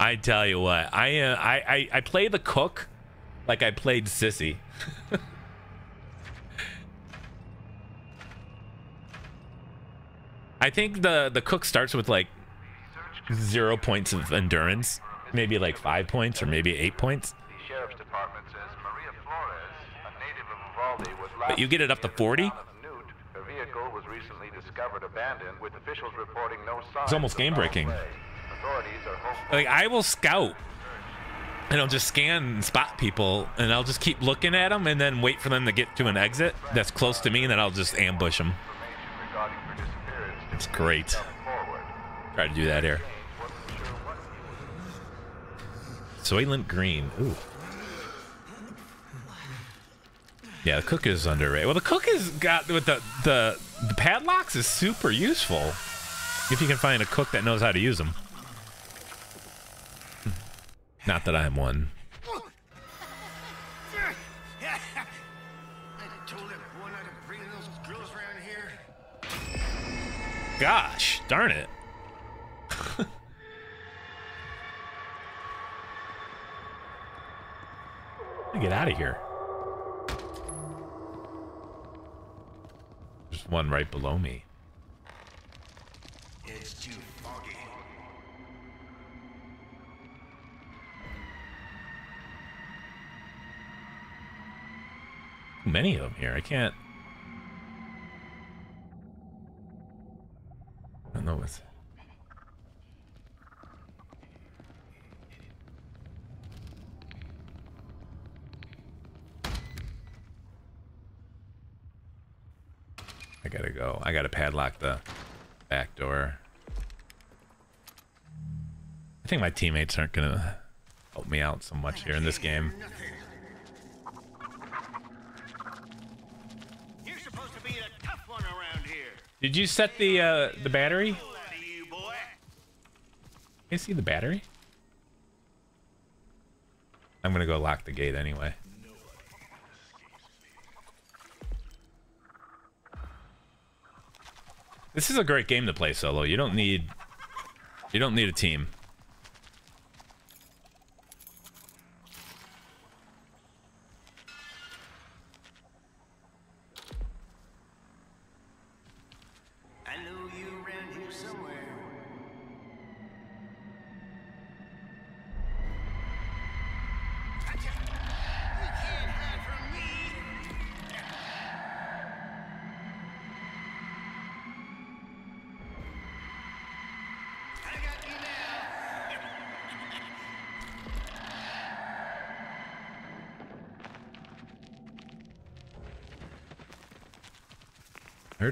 I tell you what, I, uh, I I I play the cook like I played Sissy. I think the the cook starts with like zero points of endurance, maybe like five points or maybe eight points. But you get it up to 40? seen in the town of Newt. Her vehicle was recently discovered abandoned, with officials reporting no signs. It's almost game breaking. Like I will scout, and I'll just scan and spot people, and I'll just keep looking at them, and then wait for them to get to an exit that's close to me, and then I'll just ambush them. It's great. Try to do that here. Soylent Green. Ooh. Yeah, the cook is underrated. Well, the cook has got with the, the the padlocks is super useful if you can find a cook that knows how to use them. Hmm. Not that I'm one. Gosh, darn it. Get out of here. There's one right below me. It's too foggy. Too many of them here. I can't. I don't know what's. I gotta go. I gotta padlock the back door. I think my teammates aren't gonna help me out so much here in this game. You're supposed to be the tough one around here. Did you set the uh, the battery? Pull out of you, boy. Can you see the battery? I'm gonna go lock the gate anyway. This is a great game to play solo. You don't need you don't need a team.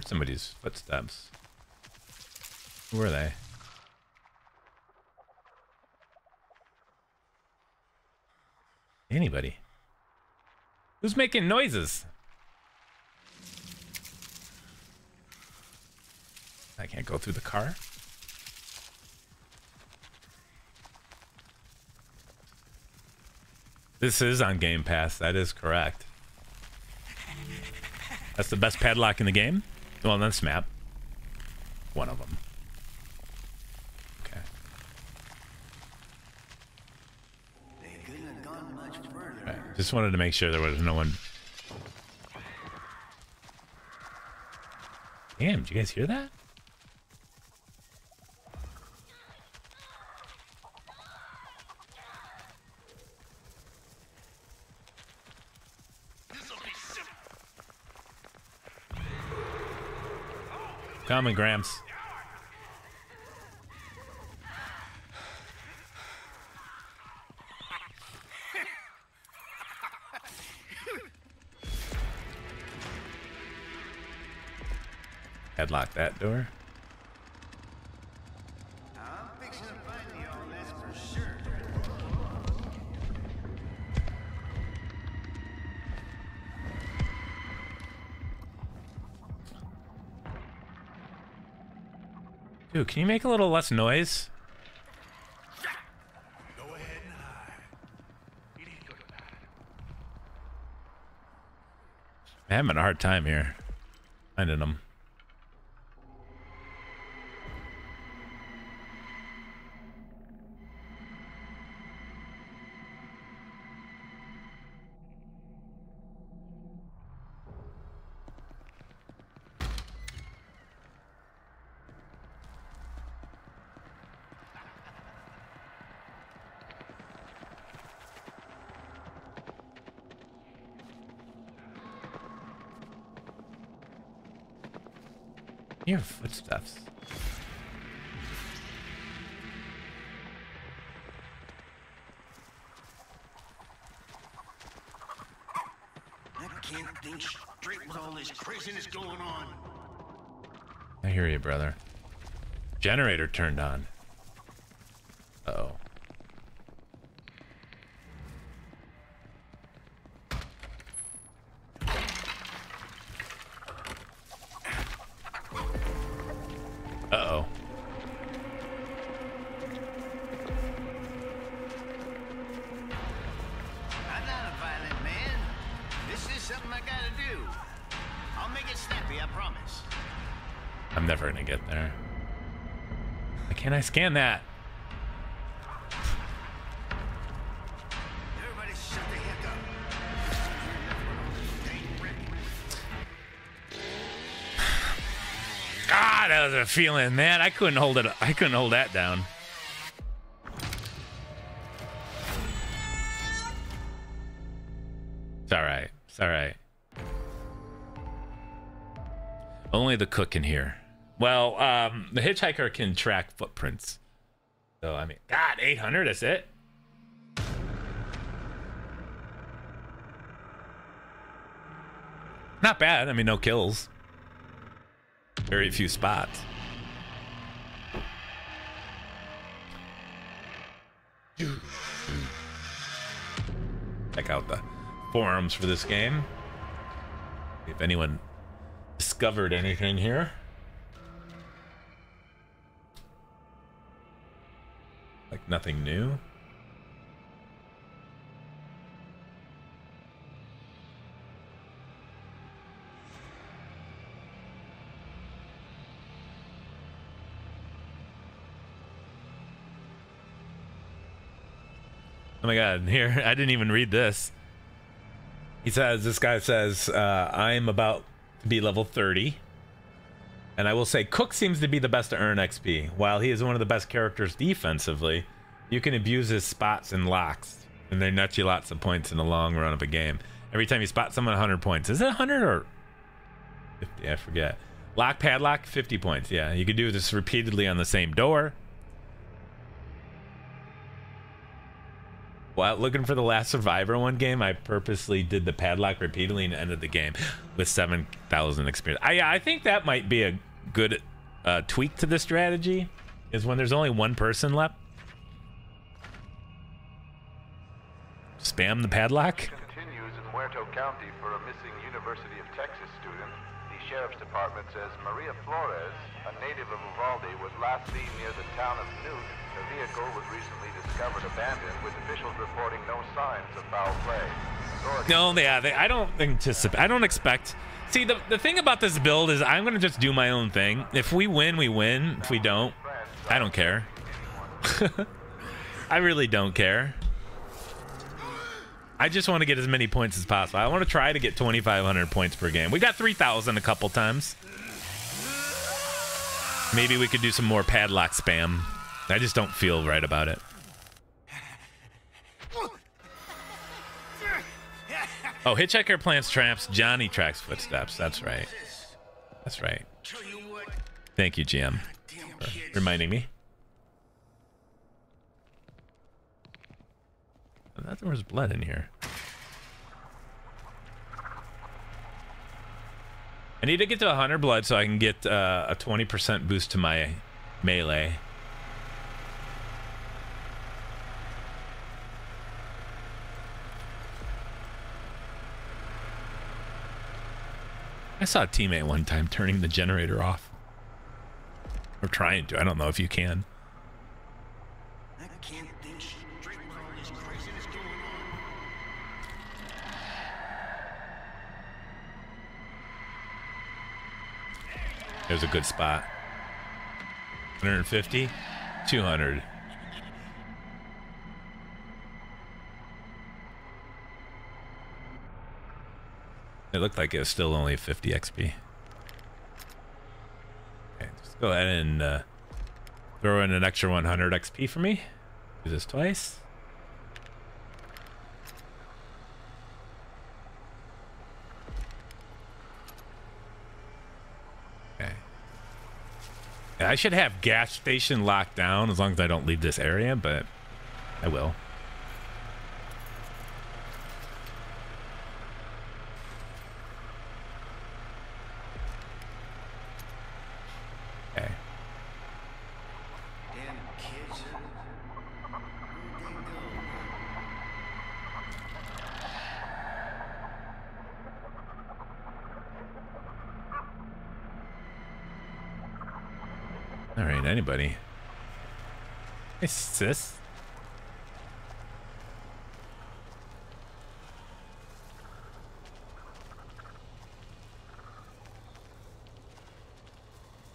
Somebody's footsteps. Who were they? Anybody? Who's making noises? I can't go through the car. This is on Game Pass. That is correct. That's the best padlock in the game? Well, on this map. One of them. Okay. Right. Just wanted to make sure there was no one. Damn, did you guys hear that? Come and Gramps. Headlock that door. Dude, can you make a little less noise? I'm having a hard time here. Finding them. Your footsteps. I can't think straight with all this craziness going on. I hear you, brother. Generator turned on. Scan that? God, that was a feeling, man. I couldn't hold it. I couldn't hold that down. It's all right. It's all right. Only the cook can hear. Well, um, the hitchhiker can track footprints. So I mean, God, 800. That's it. Not bad. I mean, no kills. Very few spots. Check out the forums for this game. If anyone discovered anything here. Nothing new. Oh my god, here, I didn't even read this. He says, this guy says, uh, I'm about to be level 30. And I will say, Cook seems to be the best to earn XP. While he is one of the best characters defensively, you can abuse his spots and locks, and they net you lots of points in the long run of a game. Every time you spot someone, 100 points. Is it 100 or 50? I forget. Lock padlock, 50 points. Yeah, you could do this repeatedly on the same door. while looking for the last survivor one game, I purposely did the padlock repeatedly and ended the game with 7,000 experience. I, I think that might be a good uh, tweak to the strategy is when there's only one person left. Spam the padlock. continues in Muerto County for a missing University of Texas student. The sheriff's department says Maria Flores, a native of Uvalde, was last seen near the town of Newt. Her vehicle was recently discovered abandoned, with officials reporting no signs of foul play. Authorities No, yeah, uh, they, I don't anticipate. I don't expect. See, the the thing about this build is I'm gonna just do my own thing. If we win, we win. If we don't, I don't care. I really don't care. I just want to get as many points as possible. I want to try to get 2,500 points per game. We got 3,000 a couple times. Maybe we could do some more padlock spam. I just don't feel right about it. Oh, Hitchhiker plants traps. Johnny tracks footsteps. That's right. That's right. Thank you, GM, for reminding me. I thought there was blood in here. I need to get to 100 blood so I can get uh, a 20% boost to my melee. I saw a teammate one time turning the generator off. Or trying to. I don't know if you can. There's a good spot. 150, 200. It looked like it was still only 50 XP. Okay, just go ahead and uh, throw in an extra 100 XP for me. Do this twice. I should have gas station locked down as long as I don't leave this area, but I will. Okay. Damn kids. Where'd they go? All right, anybody?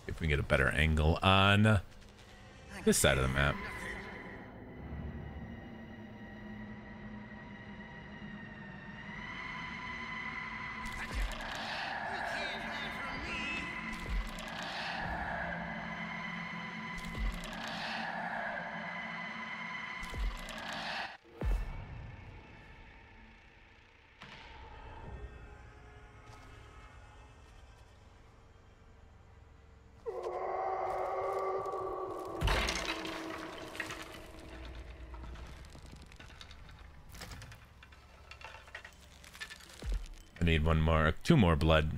If we can get a better angle on this side of the map. More, two more blood,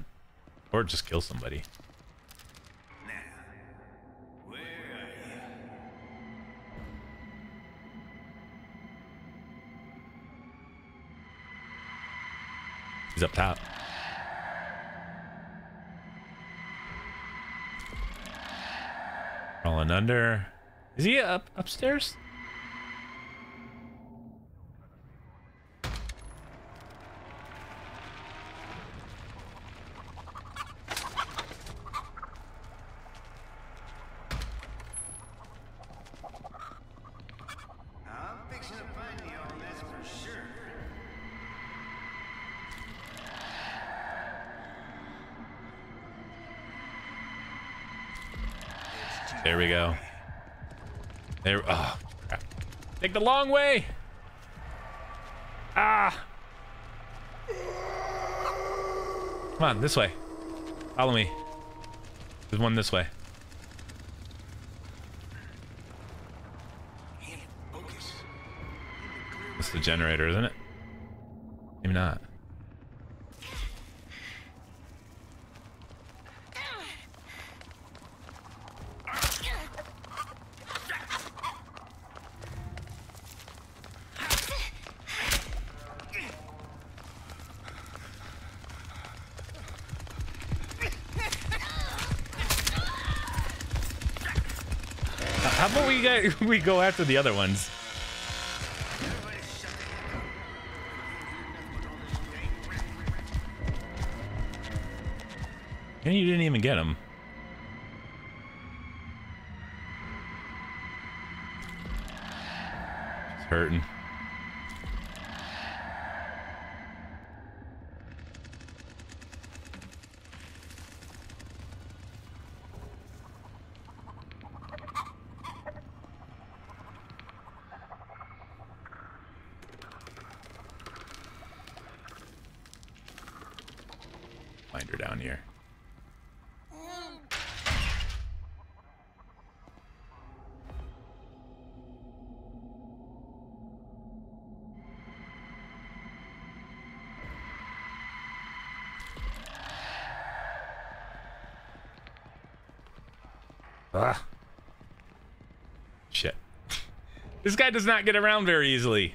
or just kill somebody. He's up top. Crawling under. Is he up upstairs? We go. There. Oh, crap. Take the long way. Ah. Come on, this way. Follow me. There's one this way. Damn it, focus. This, the generator, isn't it? Maybe not. we go after the other ones? And you didn't even get him. It's hurting. Find her down here. Ah. Shit. this guy does not get around very easily.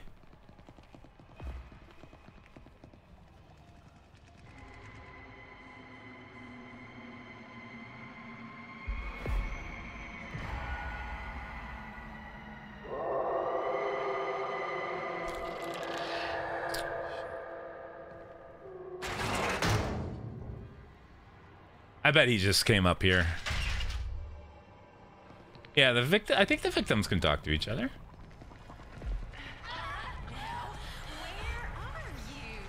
I bet he just came up here. Yeah, the victim. I think the victims can talk to each other. Now, where are you?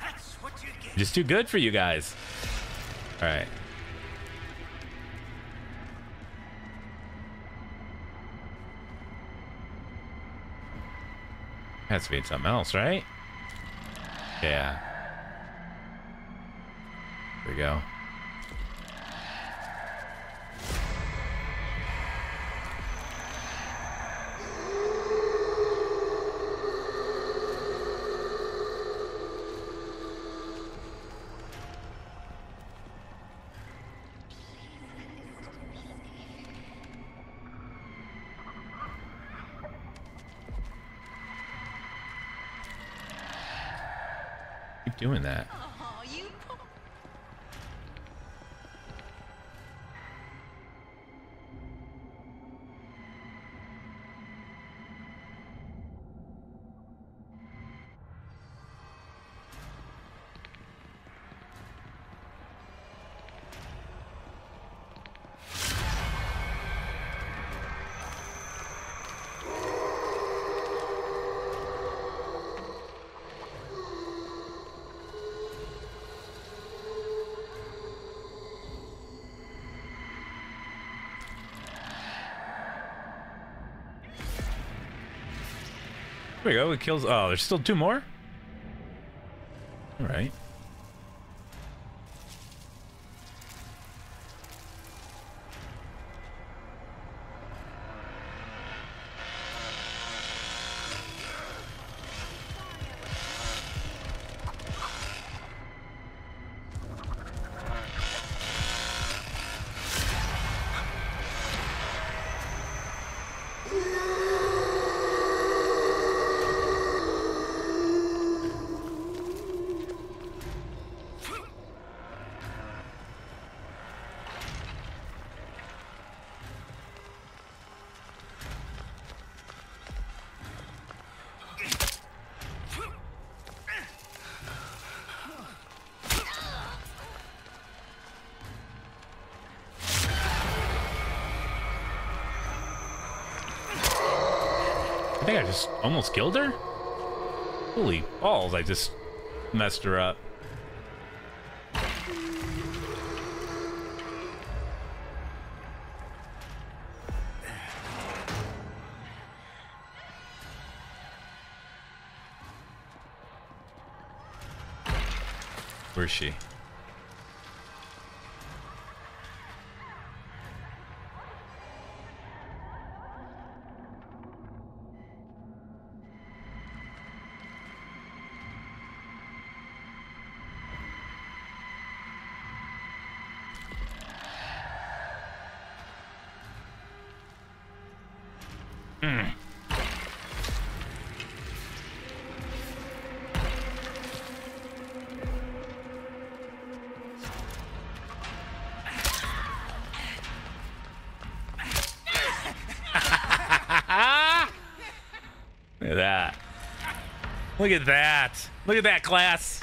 That's what you get. Just too good for you guys. All right. Has to be something else, right? Yeah. There we go. Doing that. There we go. It kills. Oh, there's still two more. Just almost killed her. Holy balls! I just messed her up. Where's she? Hmm. Look at that. Look at that. Look at that class.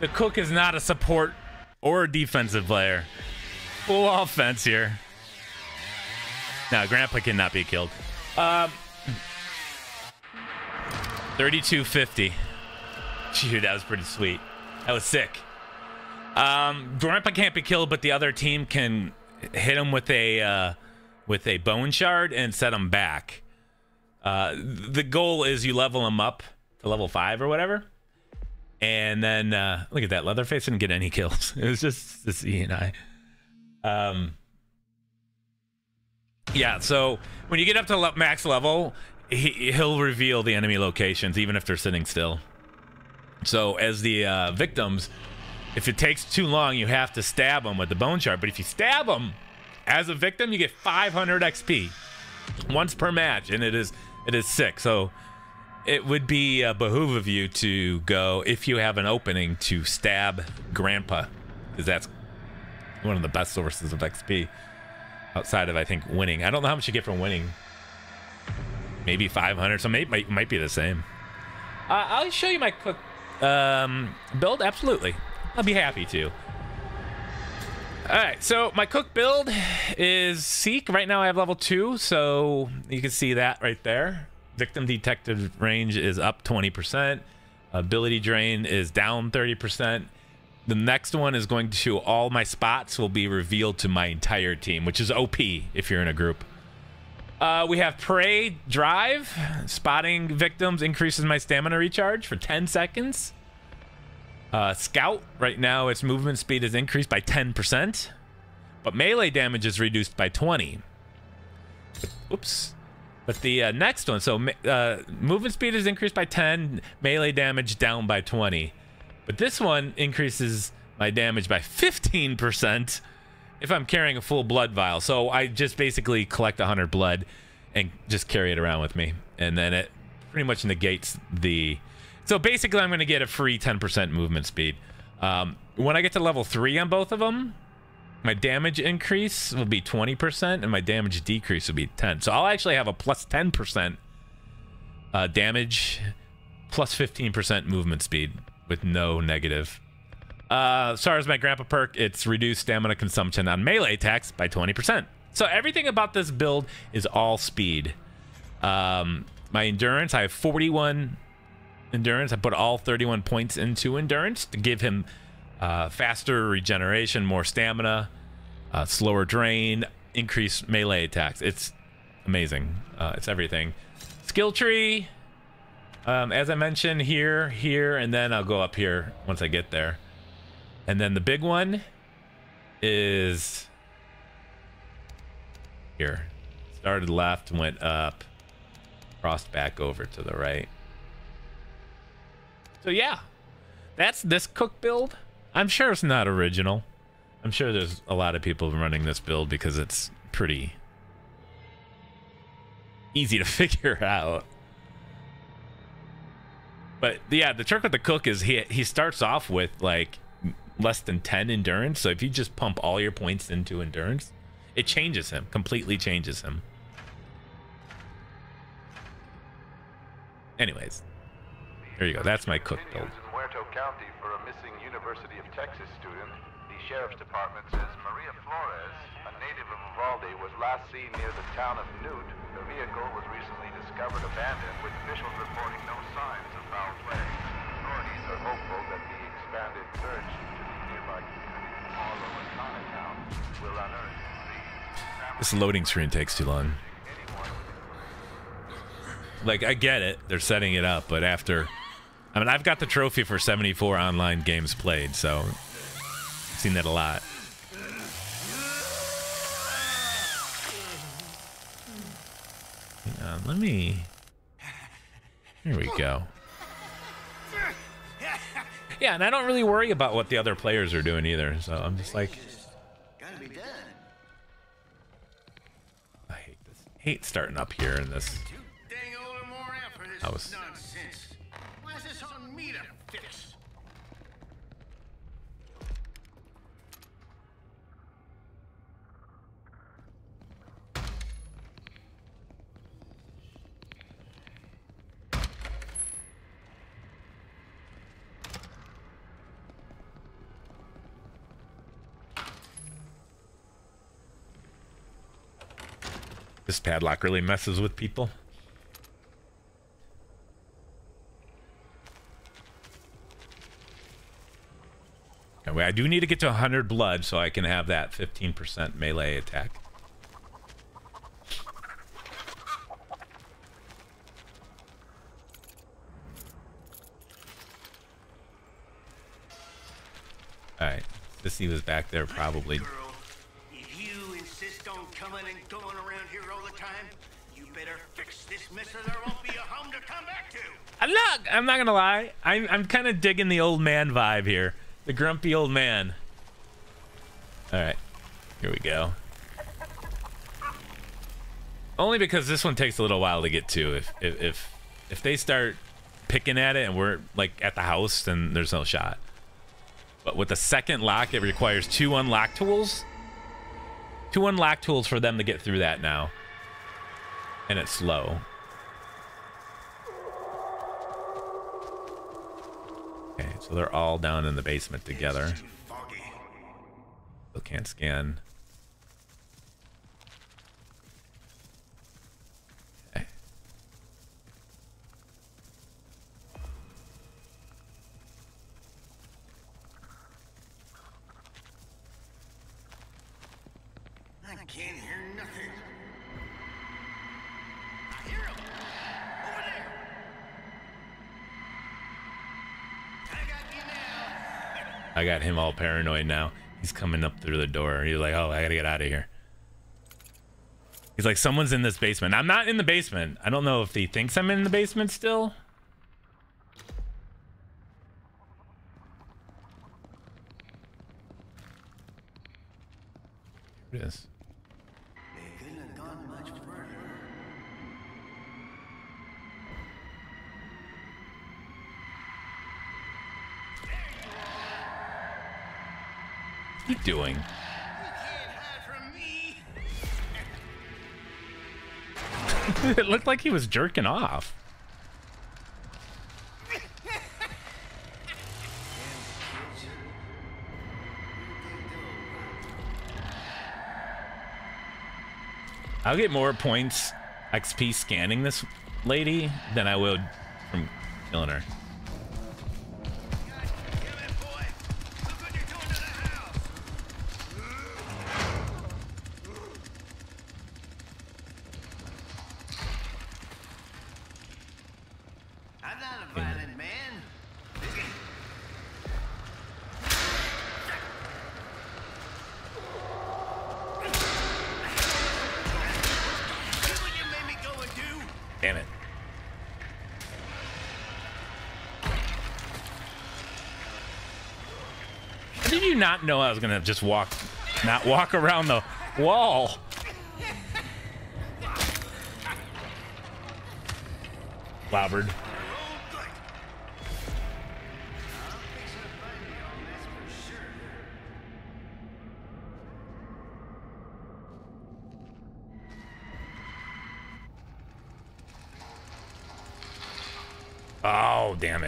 The cook is not a support or a defensive player. Full offense here. Now, Grandpa cannot be killed. Um, 3250. Shoot, that was pretty sweet. That was sick. Um, Grandpa can't be killed, but the other team can hit him with a uh, with a bone shard and set him back. Uh, the goal is you level him up to level five or whatever. And then uh, look at that. Leatherface didn't get any kills. It was just this E and I. Um, yeah. So when you get up to le- max level, he, he'll reveal the enemy locations, even if they're sitting still. So as the uh, victims, if it takes too long, you have to stab them with the bone shard. But if you stab them as a victim, you get 500 XP once per match, and it is it is sick. So it would be a behoove of you to go if you have an opening to stab Grandpa, because that's one of the best sources of XP outside of I think winning. I don't know how much you get from winning. Maybe 500. So maybe might, might be the same. Uh, I'll show you my quick um, build. Absolutely, I'll be happy to. All right, so my cook build is Seek. Right now I have level two, so you can see that right there. Victim detected range is up 20%. Ability drain is down 30%. The next one is going to all my spots will be revealed to my entire team, which is OP if you're in a group. Uh, we have Prey Drive. Spotting victims increases my stamina recharge for 10 seconds. Uh, Scout, right now its movement speed is increased by 10%, but melee damage is reduced by 20. Oops. But the uh, next one, so uh, movement speed is increased by 10, melee damage down by 20. But this one increases my damage by 15% if I'm carrying a full blood vial. So I just basically collect 100 blood and just carry it around with me. And then it pretty much negates the. So basically, I'm going to get a free 10% movement speed. Um, when I get to level 3 on both of them, my damage increase will be 20% and my damage decrease will be 10. So I'll actually have a plus 10% uh, damage plus 15% movement speed with no negative. Uh, as my grandpa perk, it's reduced stamina consumption on melee attacks by 20%. So everything about this build is all speed. Um, my endurance, I have 41 endurance. I put all 31 points into endurance to give him uh, faster regeneration, more stamina, uh, slower drain, increased melee attacks. It's amazing. Uh, it's everything. Skill tree, um, as I mentioned, here, here, and then I'll go up here once I get there. And then the big one is here. Started left, went up, crossed back over to the right. So yeah, that's this cook build. I'm sure it's not original. I'm sure there's a lot of people running this build because it's pretty easy to figure out. But yeah, the trick with the cook is he he starts off with like less than 10 endurance. So if you just pump all your points into endurance, it changes him, completely changes him. Anyways, there you go. That's my cook build. Muerto County for a missing University of Texas student. The sheriff's department says Maria Flores, native of Uvalde, was last seen near the town of Newt. Her vehicle was recently discovered abandoned, with officials reporting no signs of foul play. Authorities are hopeful that the expanded search into the nearby communities of Chinatown will unearth the This loading screen takes too long. Like I get it, they're setting it up, but after I mean, I've got the trophy for 74 online games played, so I've seen that a lot. Let me. Here we go. Yeah, and I don't really worry about what the other players are doing either, so I'm just like, Gotta be done. I hate this. Hate starting up here in this. Too dang old and worn out for this I was- nonsense. Why is this on me to fix? This padlock really messes with people. Anyway, I do need to get to 100 blood so I can have that 15% melee attack. Alright, Sissy was back there probably. I'm not. I'm not gonna lie. I'm I'm kind of digging the old man vibe here. The grumpy old man. All right, here we go. Only because this one takes a little while to get to. If if if, if they start picking at it and we're like at the house, then there's no shot. But with the second lock, it requires two unlock tools. Two unlock tools for them to get through that now. And it's slow. So they're all down in the basement together. Still can't scan. Got him all paranoid now. He's coming up through the door. He's like, oh, I gotta get out of here. He's like, someone's in this basement. I'm not in the basement. I don't know if he thinks I'm in the basement still. Here it is. They couldn't have gone much further. What are you doing? It looked like he was jerking off. I'll get more points XP scanning this lady than I would from killing her. You not know I was gonna just walk, not walk around the wall? Clobbered. Oh, damn it.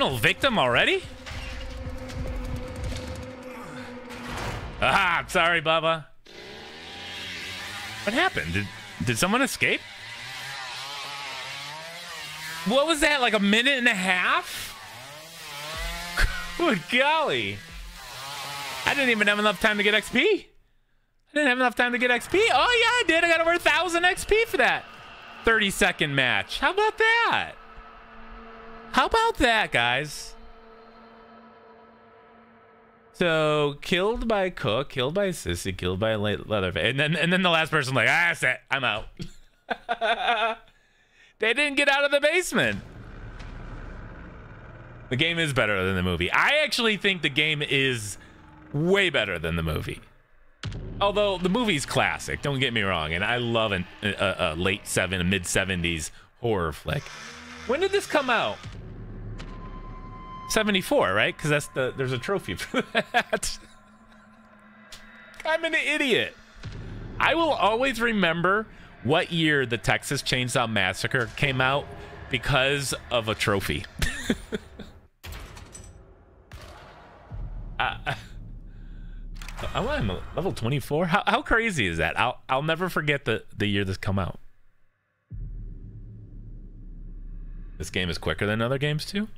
Final victim already? Ah, I'm sorry, Bubba. What happened? Did did someone escape? What was that? Like a minute and a half? Good golly. I didn't even have enough time to get XP. I didn't have enough time to get XP. Oh yeah, I did. I got over a thousand XP for that 30 second match. How about that? How about that, guys? So killed by Cook, killed by Sissy, killed by Le- Leatherface, and then and then the last person like, ah, that's it, I'm out. they didn't get out of the basement. The game is better than the movie. I actually think the game is way better than the movie. Although the movie's classic, don't get me wrong, and I love an, a, a late seven, mid seventies horror flick. When did this come out? 74, right? Because that's the there's a trophy for that. I'm an idiot. I will always remember what year the Texas Chainsaw Massacre came out because of a trophy. I, I want him level 24. How, how crazy is that? I'll I'll never forget the the year this come out. This game is quicker than other games too.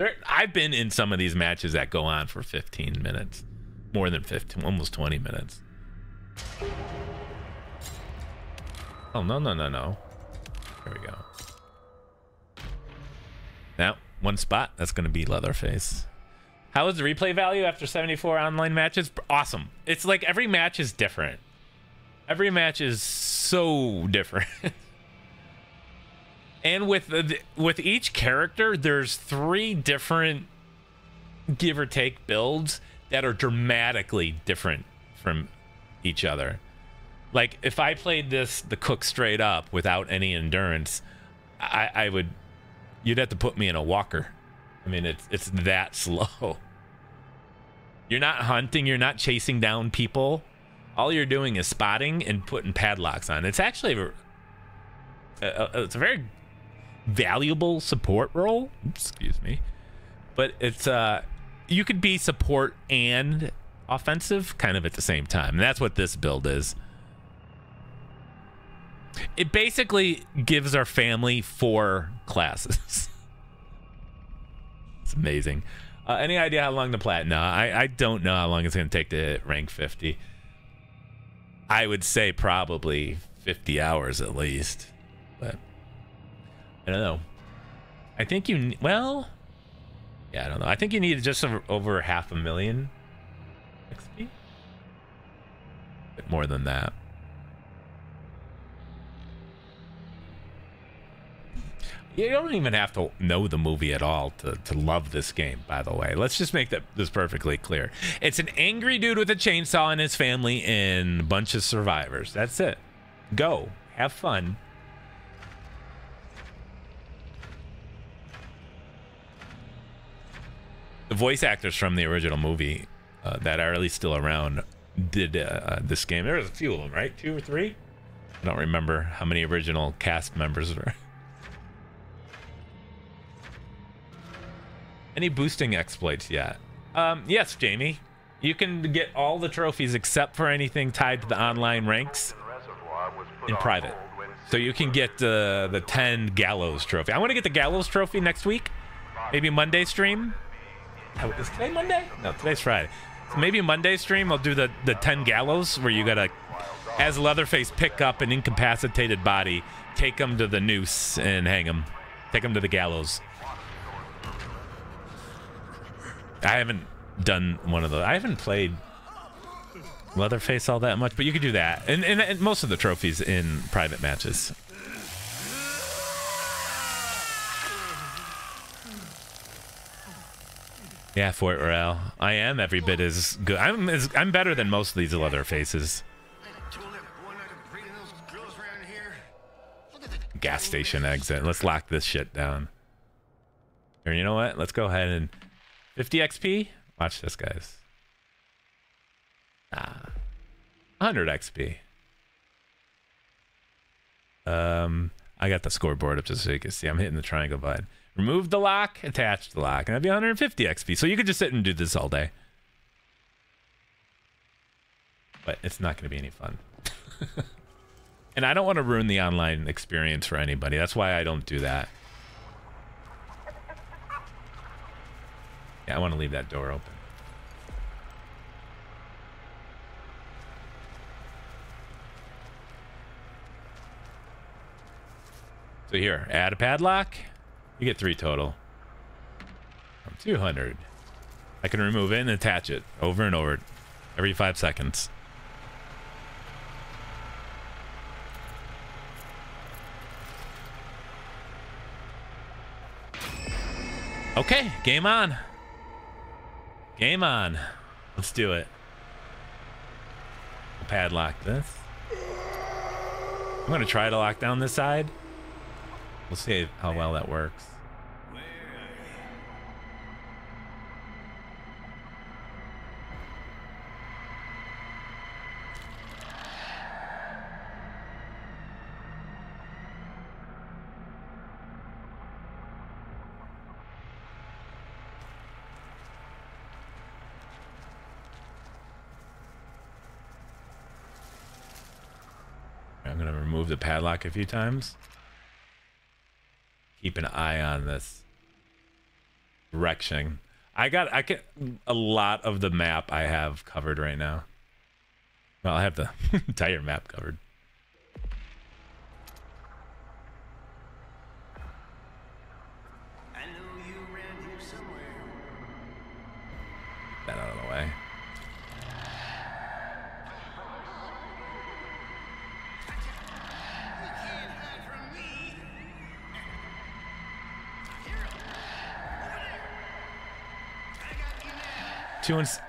There, I've been in some of these matches that go on for 15 minutes, more than 15, almost 20 minutes. Oh no no no no! There we go. Now one spot. That's gonna be Leatherface. How is the replay value after 74 online matches? Awesome. It's like every match is different. Every match is so different. And with the, with each character, there's three different give or take builds that are dramatically different from each other. Like if I played this the cook straight up without any endurance, I, I would you'd have to put me in a walker. I mean, it's it's that slow. You're not hunting. You're not chasing down people. All you're doing is spotting and putting padlocks on. It's actually a, a, it's a very valuable support role. Excuse me, but it's uh, you could be support and offensive kind of at the same time. And that's what this build is. It basically gives our family four classes. it's amazing. Uh, any idea how long the plat? No, I, I don't know how long it's going to take to rank 50. I would say probably 50 hours at least. I don't know. I think you, well, yeah, I don't know. I think you need just over, half a million XP. Bit more than that. You don't even have to know the movie at all to, to love this game, by the way. Let's just make that this perfectly clear. It's an angry dude with a chainsaw and his family and a bunch of survivors. That's it. Go. Have fun. Voice actors from the original movie uh, that are at least still around did uh, uh, this game. There was a few of them, right? Two or three? I don't remember how many original cast members were. Any boosting exploits yet? Um, yes, Jamie. You can get all the trophies except for anything tied to the online ranks in private. So you can get uh, the 10 Gallows trophy. I want to get the Gallows trophy next week. Maybe Monday stream. Is today Monday? No, today's Friday. So maybe Monday stream I'll do the, the 10 Gallows where you got to, as Leatherface, pick up an incapacitated body, take him to the noose, and hang him. Take him to the gallows. I haven't done one of those. I haven't played Leatherface all that much, but you could do that. And, and, and most of the trophies in private matches. Yeah, Fort Royale. I am every bit as good. I'm as, I'm better than most of these at the Gas station exit. Let's lock this shit down. You know what? Let's go ahead and 50 XP. Watch this, guys. Ah, 100 XP. Um, I got the scoreboard up just so you can see. I'm hitting the triangle button. Remove the lock, attach the lock, and that'd be 150 XP. So you could just sit and do this all day. But it's not going to be any fun. and I don't want to ruin the online experience for anybody. That's why I don't do that. Yeah, I want to leave that door open. So here, add a padlock. You get three total. From 200. I can remove it and attach it over and over every five seconds. Okay, game on. Game on. Let's do it. Padlock this. I'm going to try to lock down this side. We'll see how well that works. Where are you? I'm going to remove the padlock a few times. Keep an eye on this direction. I got I get a lot of the map I have covered right now. Well, I have the entire map covered. Two ins-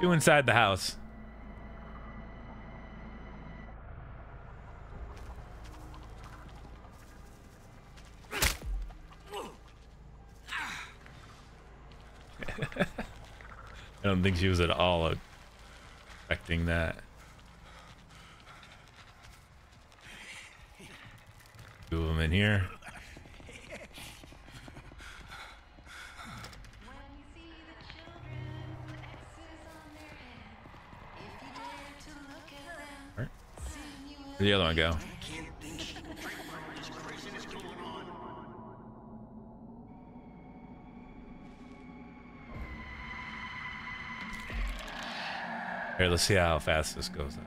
two inside the house. I don't think she was at all expecting that. Two of them in here. Where'd the other one go? Here, let's see how fast this goes. Up.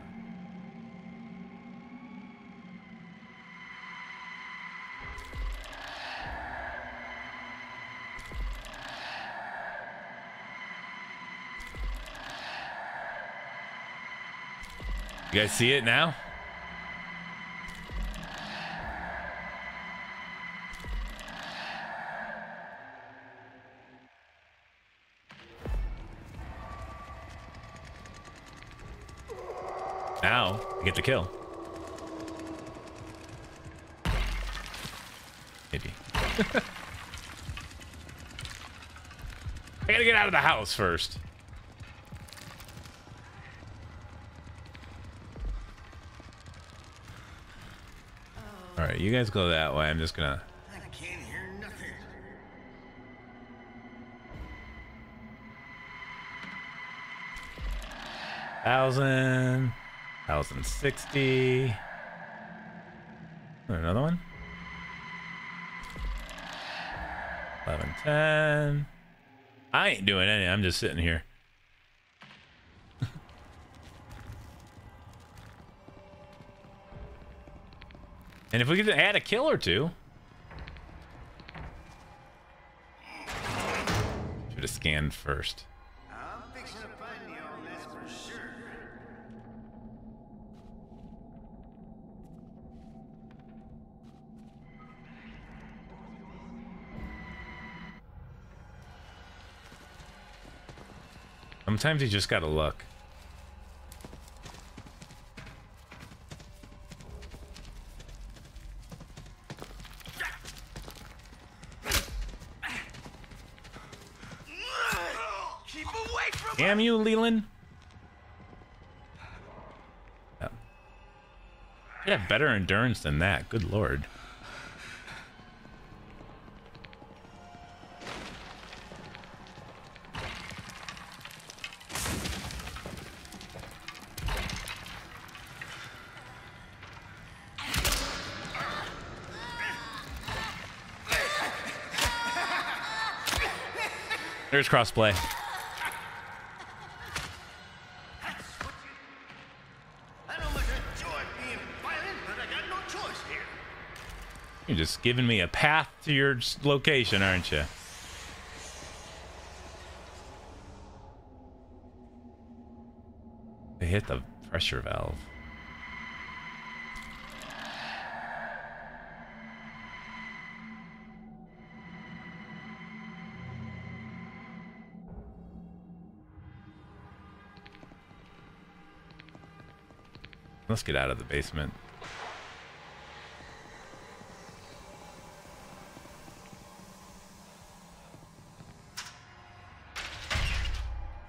You guys see it now? Get the kill. Maybe. I gotta get out of the house first. Oh. Alright, you guys go that way. I'm just gonna. I can't hear nothing. Thousand, thousand sixty. Another one. Eleven ten. I ain't doing any. I'm just sitting here. and if we could add a kill or two. Should have scanned first. Sometimes you just gotta look. Keep away from Damn you, Leland. Oh. I have better endurance than that. Good lord. Choice here. You're just giving me a path to your location, aren't you? They hit the pressure valve. Let's get out of the basement.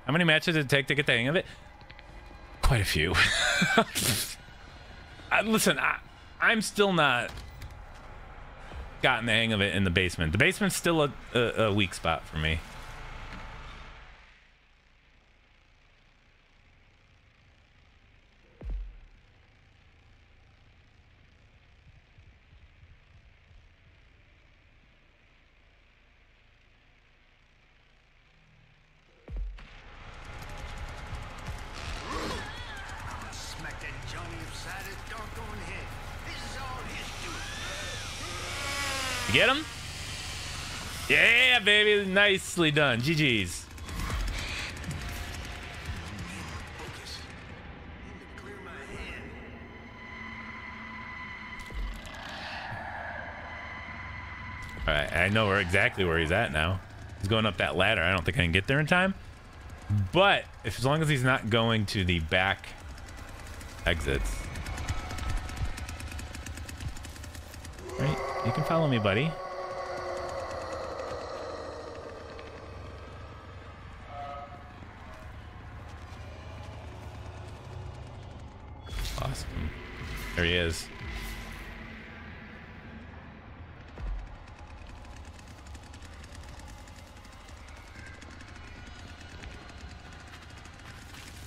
How many matches did it take to get the hang of it? Quite a few. I, listen, I, I'm still not gotten the hang of it in the basement. The basement's still a, a, a weak spot for me. Yeah, baby. Nicely done. GG's. Focus. Need to clear my head. All right, I know where exactly where he's at now. He's going up that ladder. I don't think I can get there in time. But if as long as he's not going to the back exits. Right, you can follow me, buddy. There he is.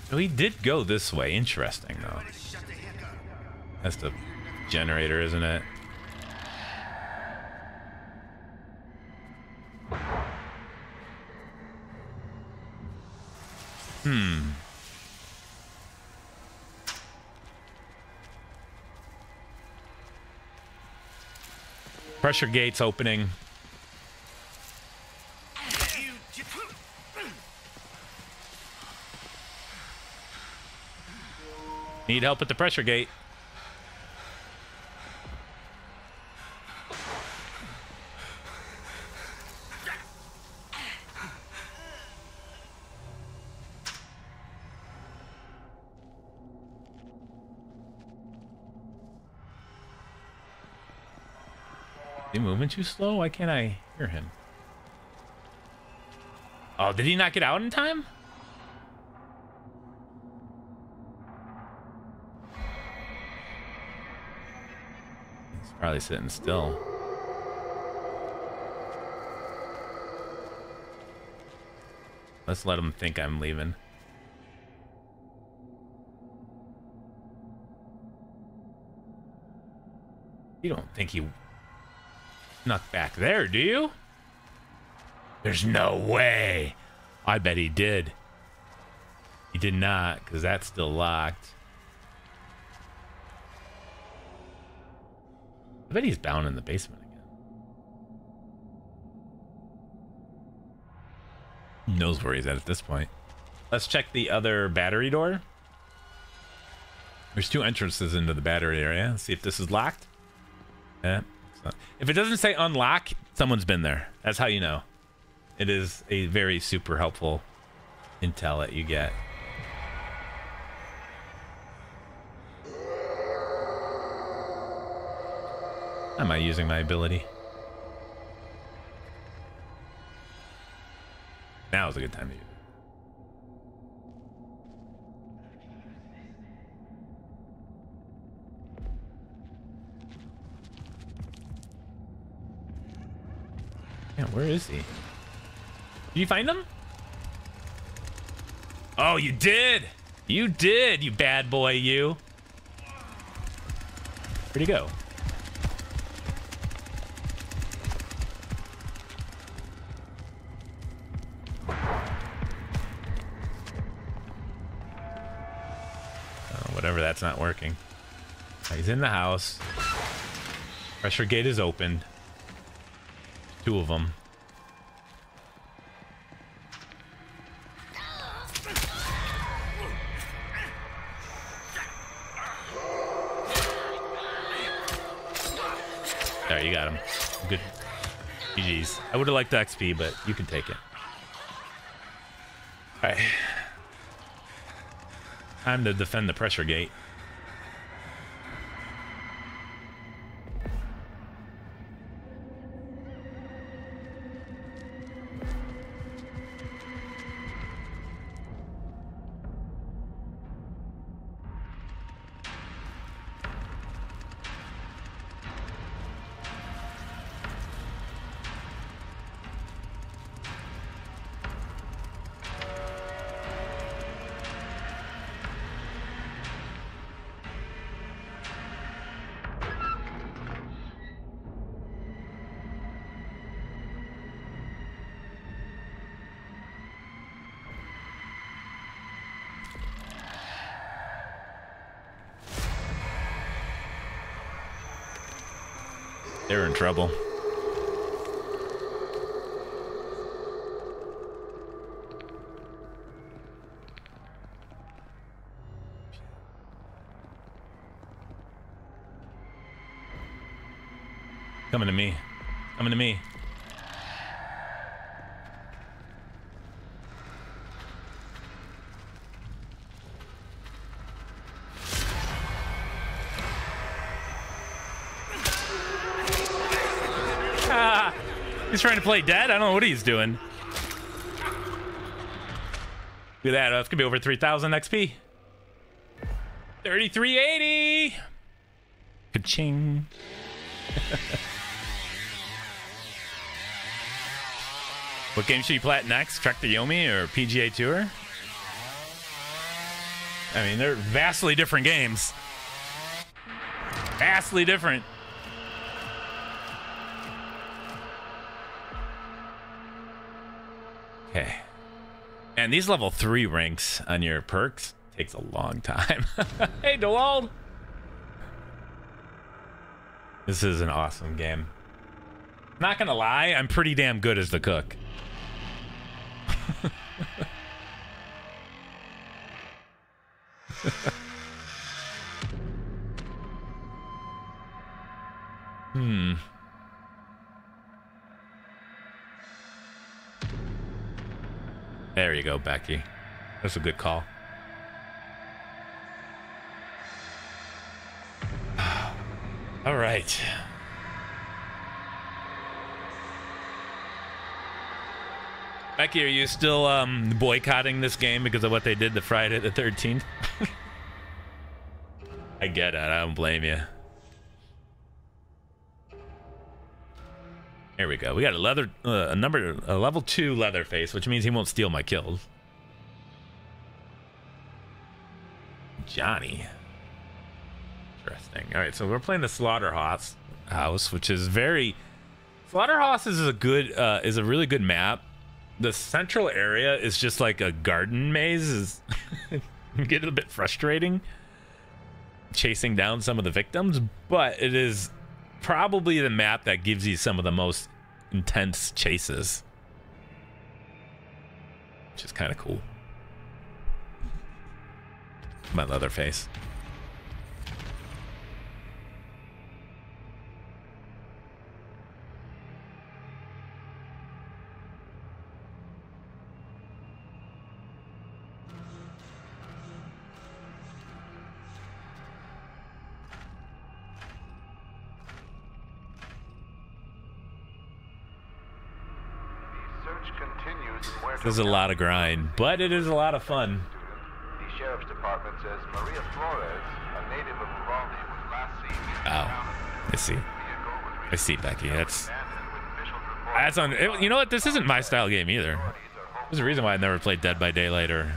So he did go this way. Interesting, though. That's the generator, isn't it? Hmm. Pressure gates opening. Need help at the pressure gate. Too slow? Why can't I hear him? Oh, did he not get out in time? He's probably sitting still. Let's let him think I'm leaving. You don't think he snuck back there, do you? There's no way. I bet he did. He did not, because that's still locked. I bet he's bound in the basement again. Who knows where he's at at this point. Let's check the other battery door. There's two entrances into the battery area. Let's see if this is locked. Yeah. If it doesn't say unlock, someone's been there. That's how you know. It is a very super helpful intel that you get. Am I using my ability? Now is a good time to use it. Where is he? Did you find him? Oh, you did! You did, you bad boy, you. Where'd he go? Oh, whatever, that's not working. He's in the house. Pressure gate is opened. Two of them. There, you got him. Good. GG's. I would have liked the XP, but you can take it. Alright. Time to defend the pressure gate. They're in trouble. Coming to me. He's trying to play dead. I don't know what he's doing. Look at that. Oh, that's gonna be over 3,000 XP. 3380. Ka-ching. what game should you play next? Trek to Yomi or PGA Tour? I mean, they're vastly different games. Vastly different. And these level three ranks on your perks takes a long time. hey, DeWald. This is an awesome game. Not gonna lie, I'm pretty damn good as the cook. You go, Becky. That's a good call. All right. Becky, are you still um, boycotting this game because of what they did the Friday the 13th? I get it. I don't blame you. Go. We got a leather, uh, a number, a level two Leatherface, which means he won't steal my kills. Johnny. Interesting. All right, so we're playing the Slaughterhouse House, which is very. Slaughterhouse is a good, uh, is a really good map. The central area is just like a garden maze. Is get a bit frustrating chasing down some of the victims, but it is probably the map that gives you some of the most intense chases. Which is kind of cool. My leather a lot of grind, but it is a lot of fun. The sheriff's department says Maria Flores, a native of Uvalde, was last seen Oh. I see. The vehicle was I see, Becky. That's abandoned with officials reporting That's on. It, you know what? This isn't my style game either. There's a reason why I never played Dead by Daylight or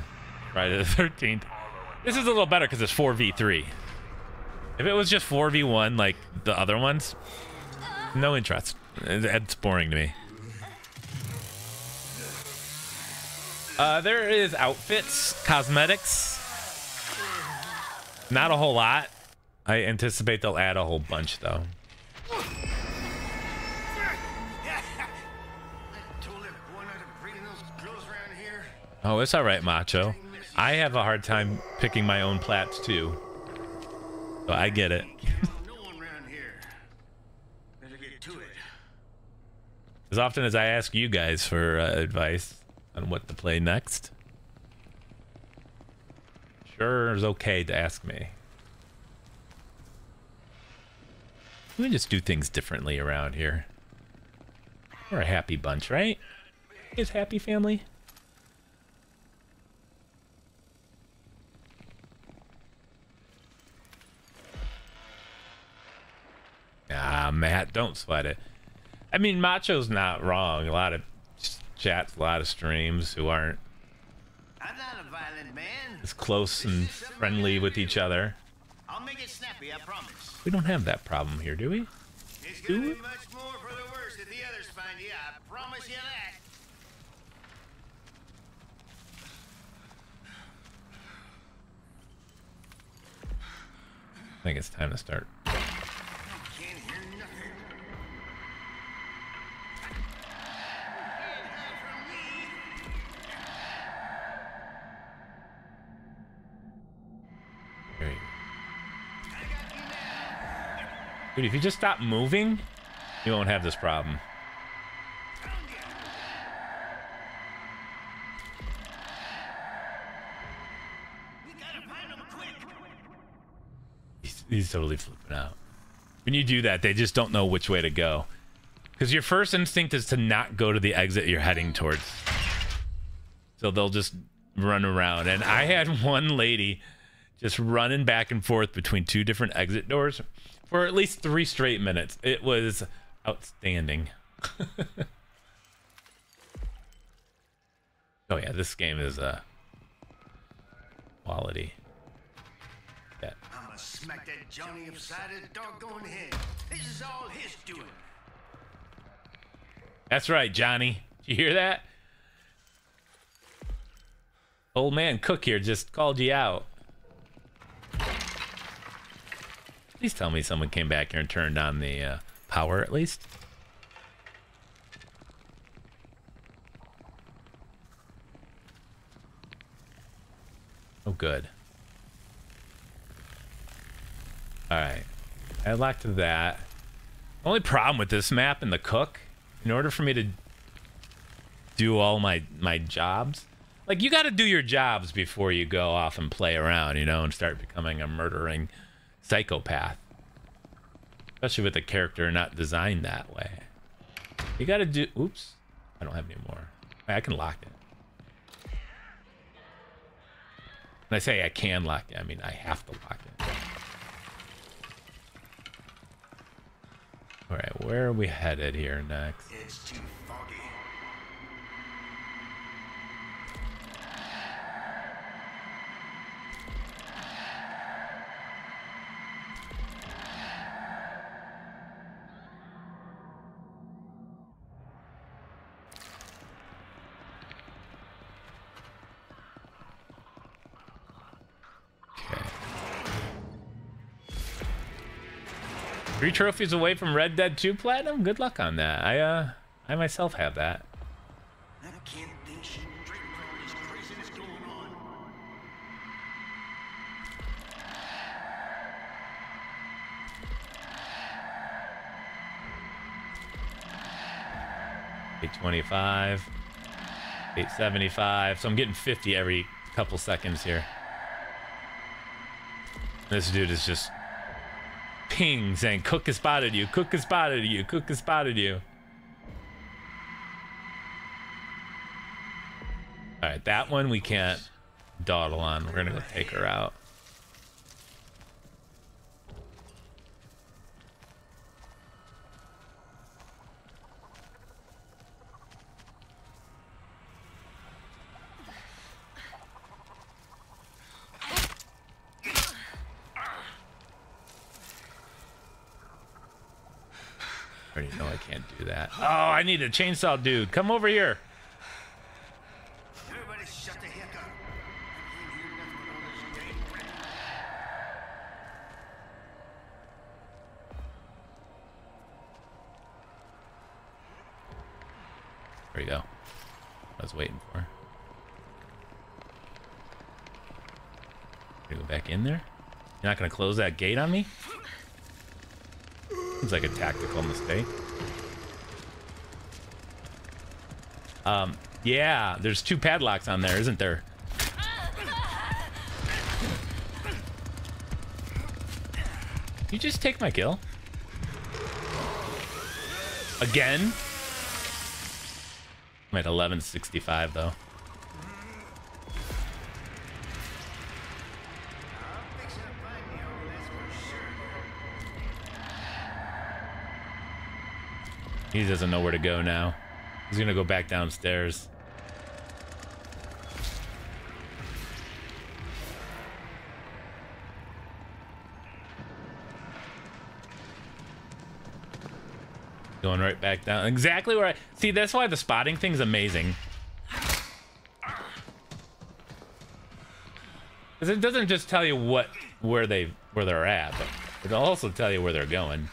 Friday the 13th. This is a little better because it's 4v3. If it was just 4v1 like the other ones, no interest. It- It's boring to me. Uh, there is outfits, cosmetics. Not a whole lot. I anticipate they'll add a whole bunch though. Oh, it's all right, Macho. I have a hard time picking my own plats too. So I get it. As often as I ask you guys for uh, advice on what to play next, sure is okay to ask me. We just do things differently around here. We're a happy bunch, right? Is happy family? Ah, Matt, don't sweat it. I mean, Macho's not wrong. A lot of chats, a lot of streams who aren't I'm not a violent man. as close and friendly with each other. I'll make it snappy, I promise. We don't have that problem here, do we? Do be much more for the worse if the others find you. I promise you that. I think it's time to start. Dude, if you just stop moving, you won't have this problem. He's, he's totally flipping out. When you do that, they just don't know which way to go. Because your first instinct is to not go to the exit you're heading towards. So they'll just run around. And I had one lady just running back and forth between two different exit doors for at least three straight minutes. It was outstanding. oh yeah, this game is uh quality. Yeah. I'ma smack that Johnny upside his doggone head. This is all his doing. That's right, Johnny. Did you hear that? Old man Cook here just called you out. Please tell me someone came back here and turned on the uh, power at least. Oh, good. All right. I locked that. Only problem with this map and the cook, in order for me to do all my my jobs, like you got to do your jobs before you go off and play around, you know, and start becoming a murdering psychopath. Especially with a character not designed that way. You got to do. Oops, I don't have any more. I can lock it. When I say I can lock it, I mean I have to lock it. All right, where are we headed here next? Three trophies away from Red Dead 2 Platinum? Good luck on that. I uh I myself have that. I can't think straight with all this craziness going on. Eight twenty-five, eight seventy-five. So I'm getting fifty every couple seconds here. This dude is just ping saying, "Cook has spotted you. Cook has spotted you. Cook has spotted you." All right, that one we can't dawdle on. We're gonna go take her out. already know I can't do that. Oh, I need a chainsaw dude. Come over here. Everybody shut the heck up. I can't hear nothing with all this dang racket. There you go. I was waiting for. Go back in there? You're not gonna close that gate on me? Seems like a tactical mistake. Um, yeah, there's two padlocks on there, isn't there? You just take my kill. Again? I'm at 1165 though. He doesn't know where to go now. He's gonna go back downstairs. Going right back down. Exactly where I see. That's why the spotting thing's amazing. Because it doesn't just tell you what where they where they're at, but it'll also tell you where they're going.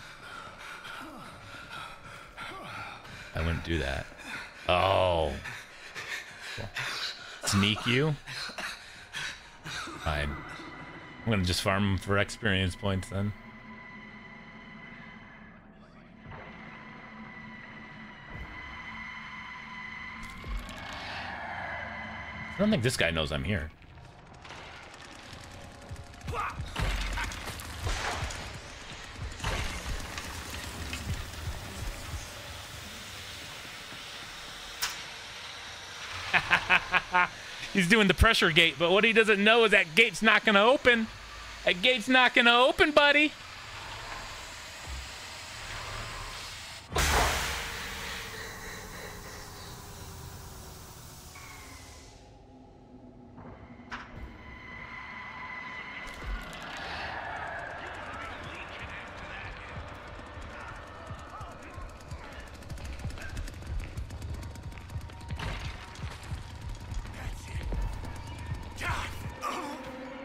I wouldn't do that. Oh. Sneak you? Fine. I'm gonna just farm for experience points then. I don't think this guy knows I'm here. He's doing the pressure gate, but what he doesn't know is that gate's not gonna open. That gate's not gonna open, buddy.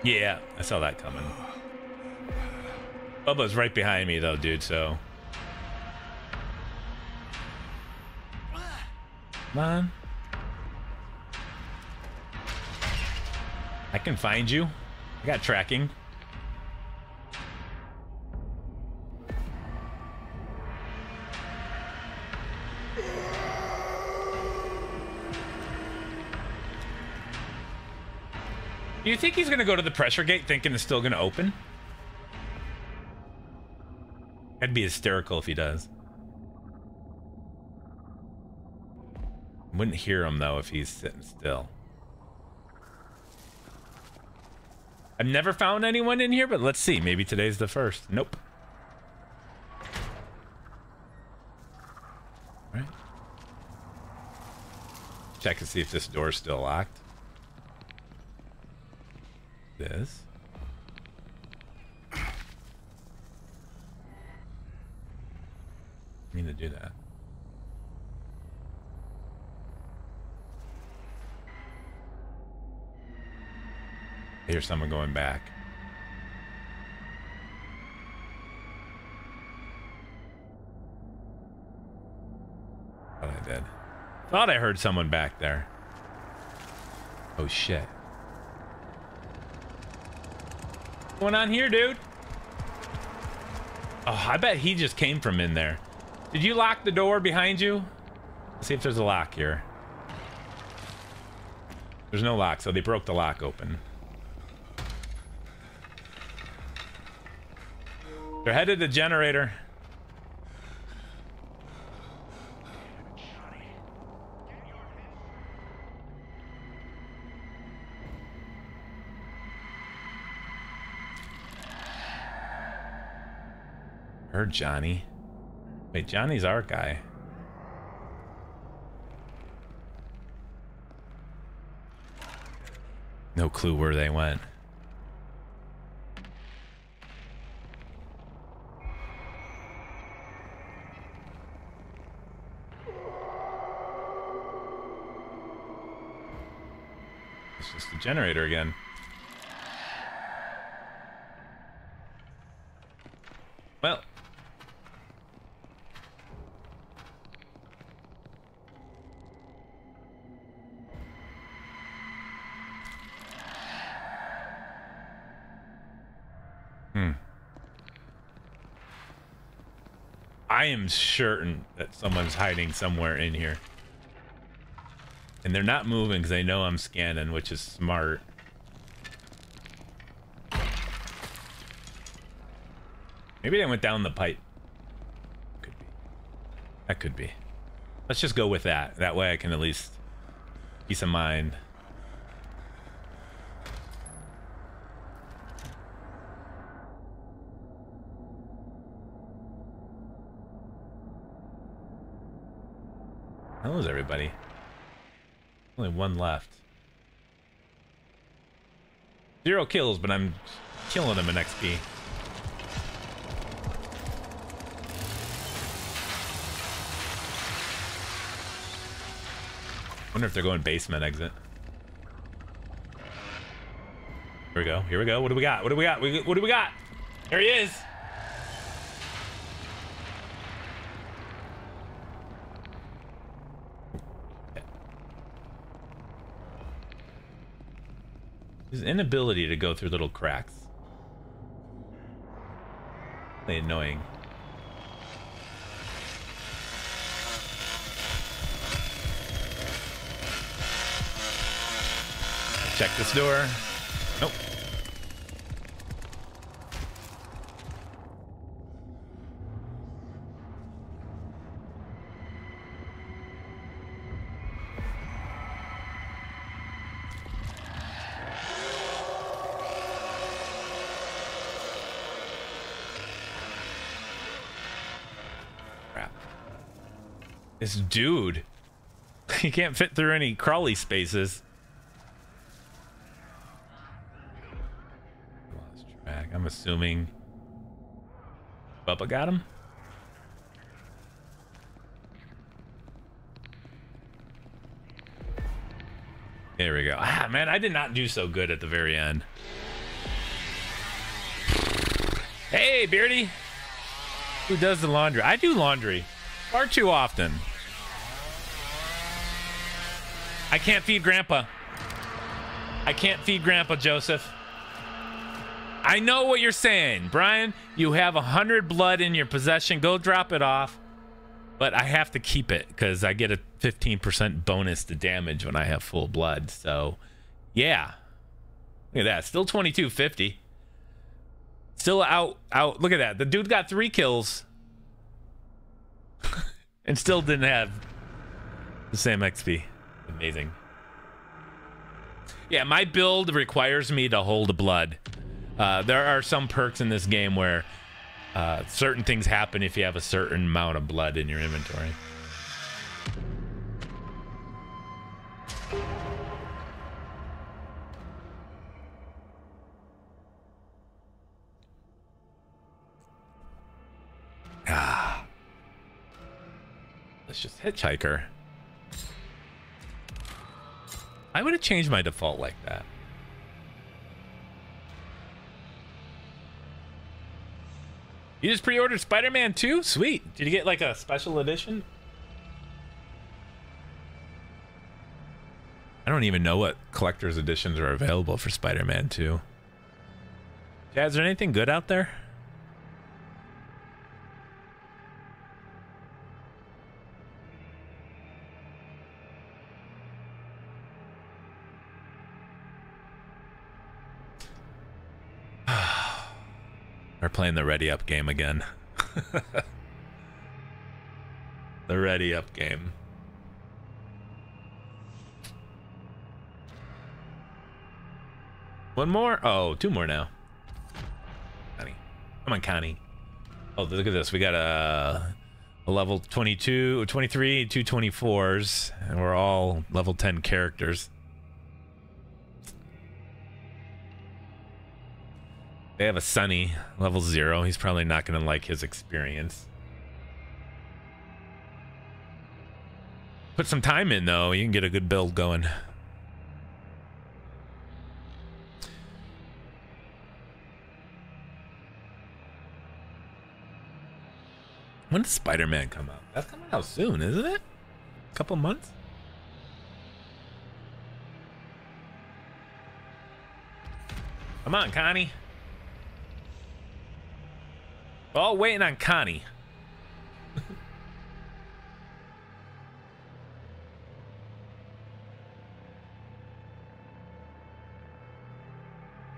Yeah, I saw that coming. Bubba's right behind me though, dude, so. Come on. I can find you. I got tracking. Think he's gonna go to the pressure gate thinking it's still gonna open? I'd be hysterical if he does. Wouldn't hear him though if he's sitting still. I've never found anyone in here, but let's see. Maybe today's the first. Nope. Right. Check and see if this door's still locked. This. I mean to do that. Hear someone going back. Thought I did. Thought I heard someone back there. Oh shit. What's going on here, dude? Oh, I bet he just came from in there. Did you lock the door behind you? Let's see if there's a lock here. There's no lock, so they broke the lock open. They're headed to the generator. Johnny. Wait, Johnny's our guy. No clue where they went. It's just the generator again. Am certain that someone's hiding somewhere in here. And they're not moving because they know I'm scanning, which is smart. Maybe they went down the pipe. Could be. That could be. Let's just go with that. That way I can at least peace of mind. How is everybody? One left. Zero kills, but I'm killing them in XP. Wonder if they're going basement exit. Here we go. Here we go. What do we got? What do we got? What do we got? There he is. Inability to go through little cracks. Really annoying. Check this door. Nope. This dude. He can't fit through any crawly spaces. Lost track. I'm assuming Bubba got him. There we go. Ah, man, I did not do so good at the very end. Hey, Beardy. Who does the laundry? I do laundry far too often. I can't feed Grandpa. I can't feed Grandpa, Joseph. I know what you're saying, Brian. You have a hundred blood in your possession. Go drop it off. But I have to keep it because I get a 15% bonus to damage when I have full blood. So, yeah. Look at that. Still 2250. Still out. Out. Look at that. The dude got three kills and still didn't have the same XP. Amazing. Yeah, my build requires me to hold blood. Uh, there are some perks in this game where uh, certain things happen if you have a certain amount of blood in your inventory. Ah. Let's just hitchhiker. I would have changed my default like that. You just pre-ordered Spider-Man 2? Sweet. Did you get like a special edition? I don't even know what collector's editions are available for Spider-Man 2. Yeah, is there anything good out there? We're playing the ready up game again. the ready up game. One more? Oh, two more now. Connie. Come on, Connie. Oh, look at this. We got a, a level 22, 23, two 24s, and we're all level 10 characters. They have a Sonny, level zero. He's probably not going to like his experience. Put some time in, though. You can get a good build going. When does Spider-Man come out? That's coming out soon, isn't it? A couple months? Come on, Connie. Oh, waiting on Connie.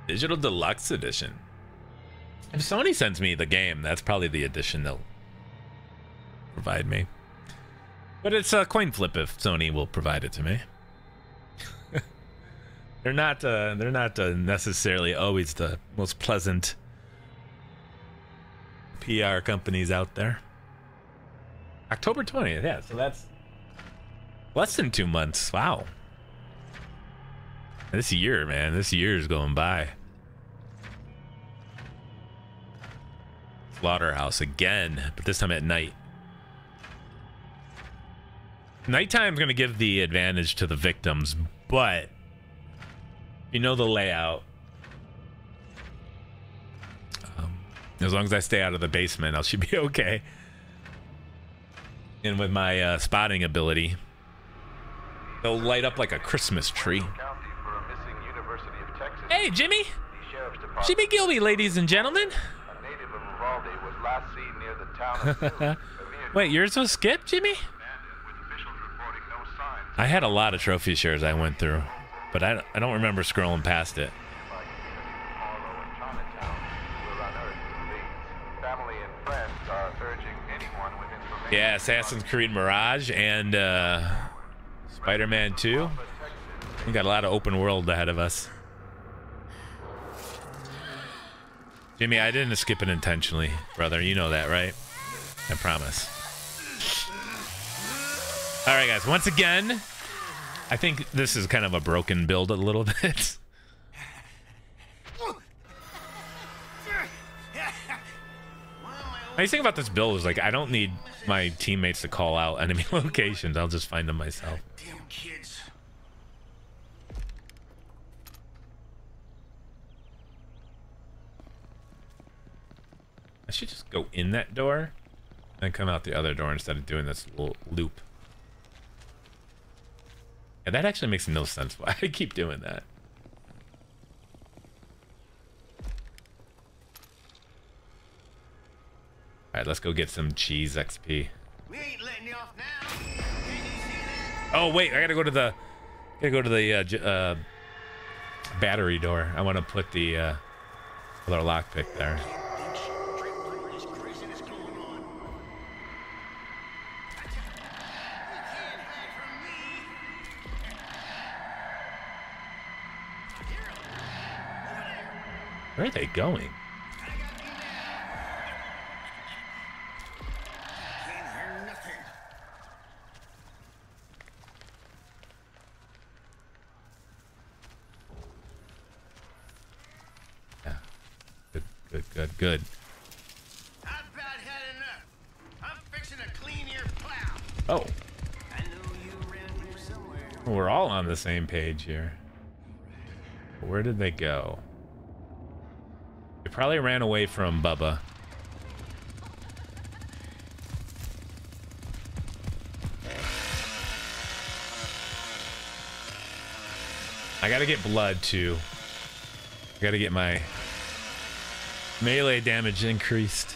Digital Deluxe Edition. If Sony sends me the game, that's probably the edition they'll provide me. But it's a coin flip if Sony will provide it to me. they're not. Uh, they're not uh, necessarily always the most pleasant PR companies out there. October twentieth, yeah. So that's less than two months. Wow. This year, man, this year is going by. Slaughterhouse again, but this time at night. Nighttime's gonna give the advantage to the victims, but you know the layout. As long as I stay out of the basement, I should be okay. And with my uh, spotting ability, they'll light up like a Christmas tree. Hey, Jimmy! Jimmy Gilby, ladies and gentlemen. Wait, yours was Skip, Jimmy? I had a lot of trophy shares I went through, but I, I don't remember scrolling past it. by communities of Harlow and Chinatown will unearth the leads. Family and friends are urging anyone with information. Yeah, Assassin's Creed Mirage and uh, Spider Man 2. We got a lot of open world ahead of us. Jimmy, I didn't skip it intentionally, brother. You know that, right? I promise. All right, guys. Once again, I think this is kind of a broken build a little bit. Nice thing about this build is like I don't need my teammates to call out enemy locations. I'll just find them myself. Damn kids. I should just go in that door and come out the other door instead of doing this little loop. Yeah, that actually makes no sense why I keep doing that. All right, let's go get some cheese XP. We ain't letting you off now. Can you see that? Oh wait, I gotta go to the, gotta go to the uh, j- uh, battery door. I want to put the uh, other lockpick there. Where are they this plow. Oh, I know you around here somewhere. we're all on the same page here. Where did they go? They probably ran away from Bubba. I gotta get blood too. I gotta get my melee damage increased.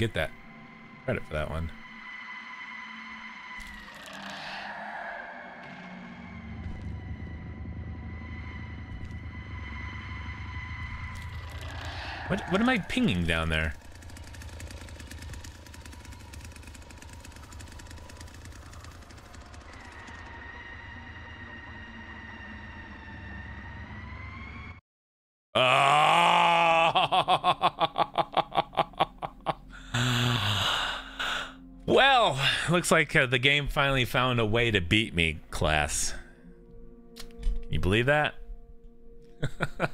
Get that credit for that one. What what am I pinging down there? Looks like uh, the game finally found a way to beat me, class. Can you believe that?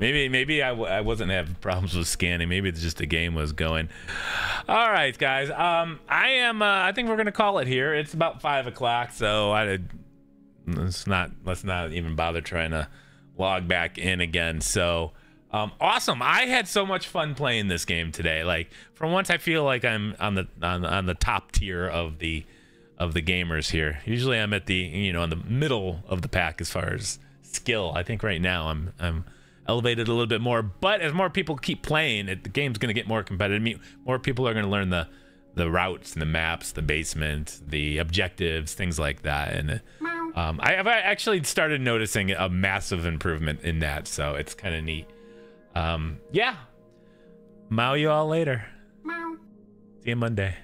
maybe maybe I, w- I wasn't having problems with scanning. Maybe it's just the game was going. All right, guys. Um, I am. Uh, I think we're gonna call it here. It's about five o'clock, so I let's not let's not even bother trying to log back in again. So. Um, awesome! I had so much fun playing this game today. Like for once, I feel like I'm on the on, on the top tier of the of the gamers here. Usually, I'm at the you know in the middle of the pack as far as skill. I think right now I'm I'm elevated a little bit more. But as more people keep playing, it, the game's going to get more competitive. I mean, More people are going to learn the the routes and the maps, the basement, the objectives, things like that. And um, I, I've actually started noticing a massive improvement in that. So it's kind of neat. Um, yeah. Mow you all later. See you Monday.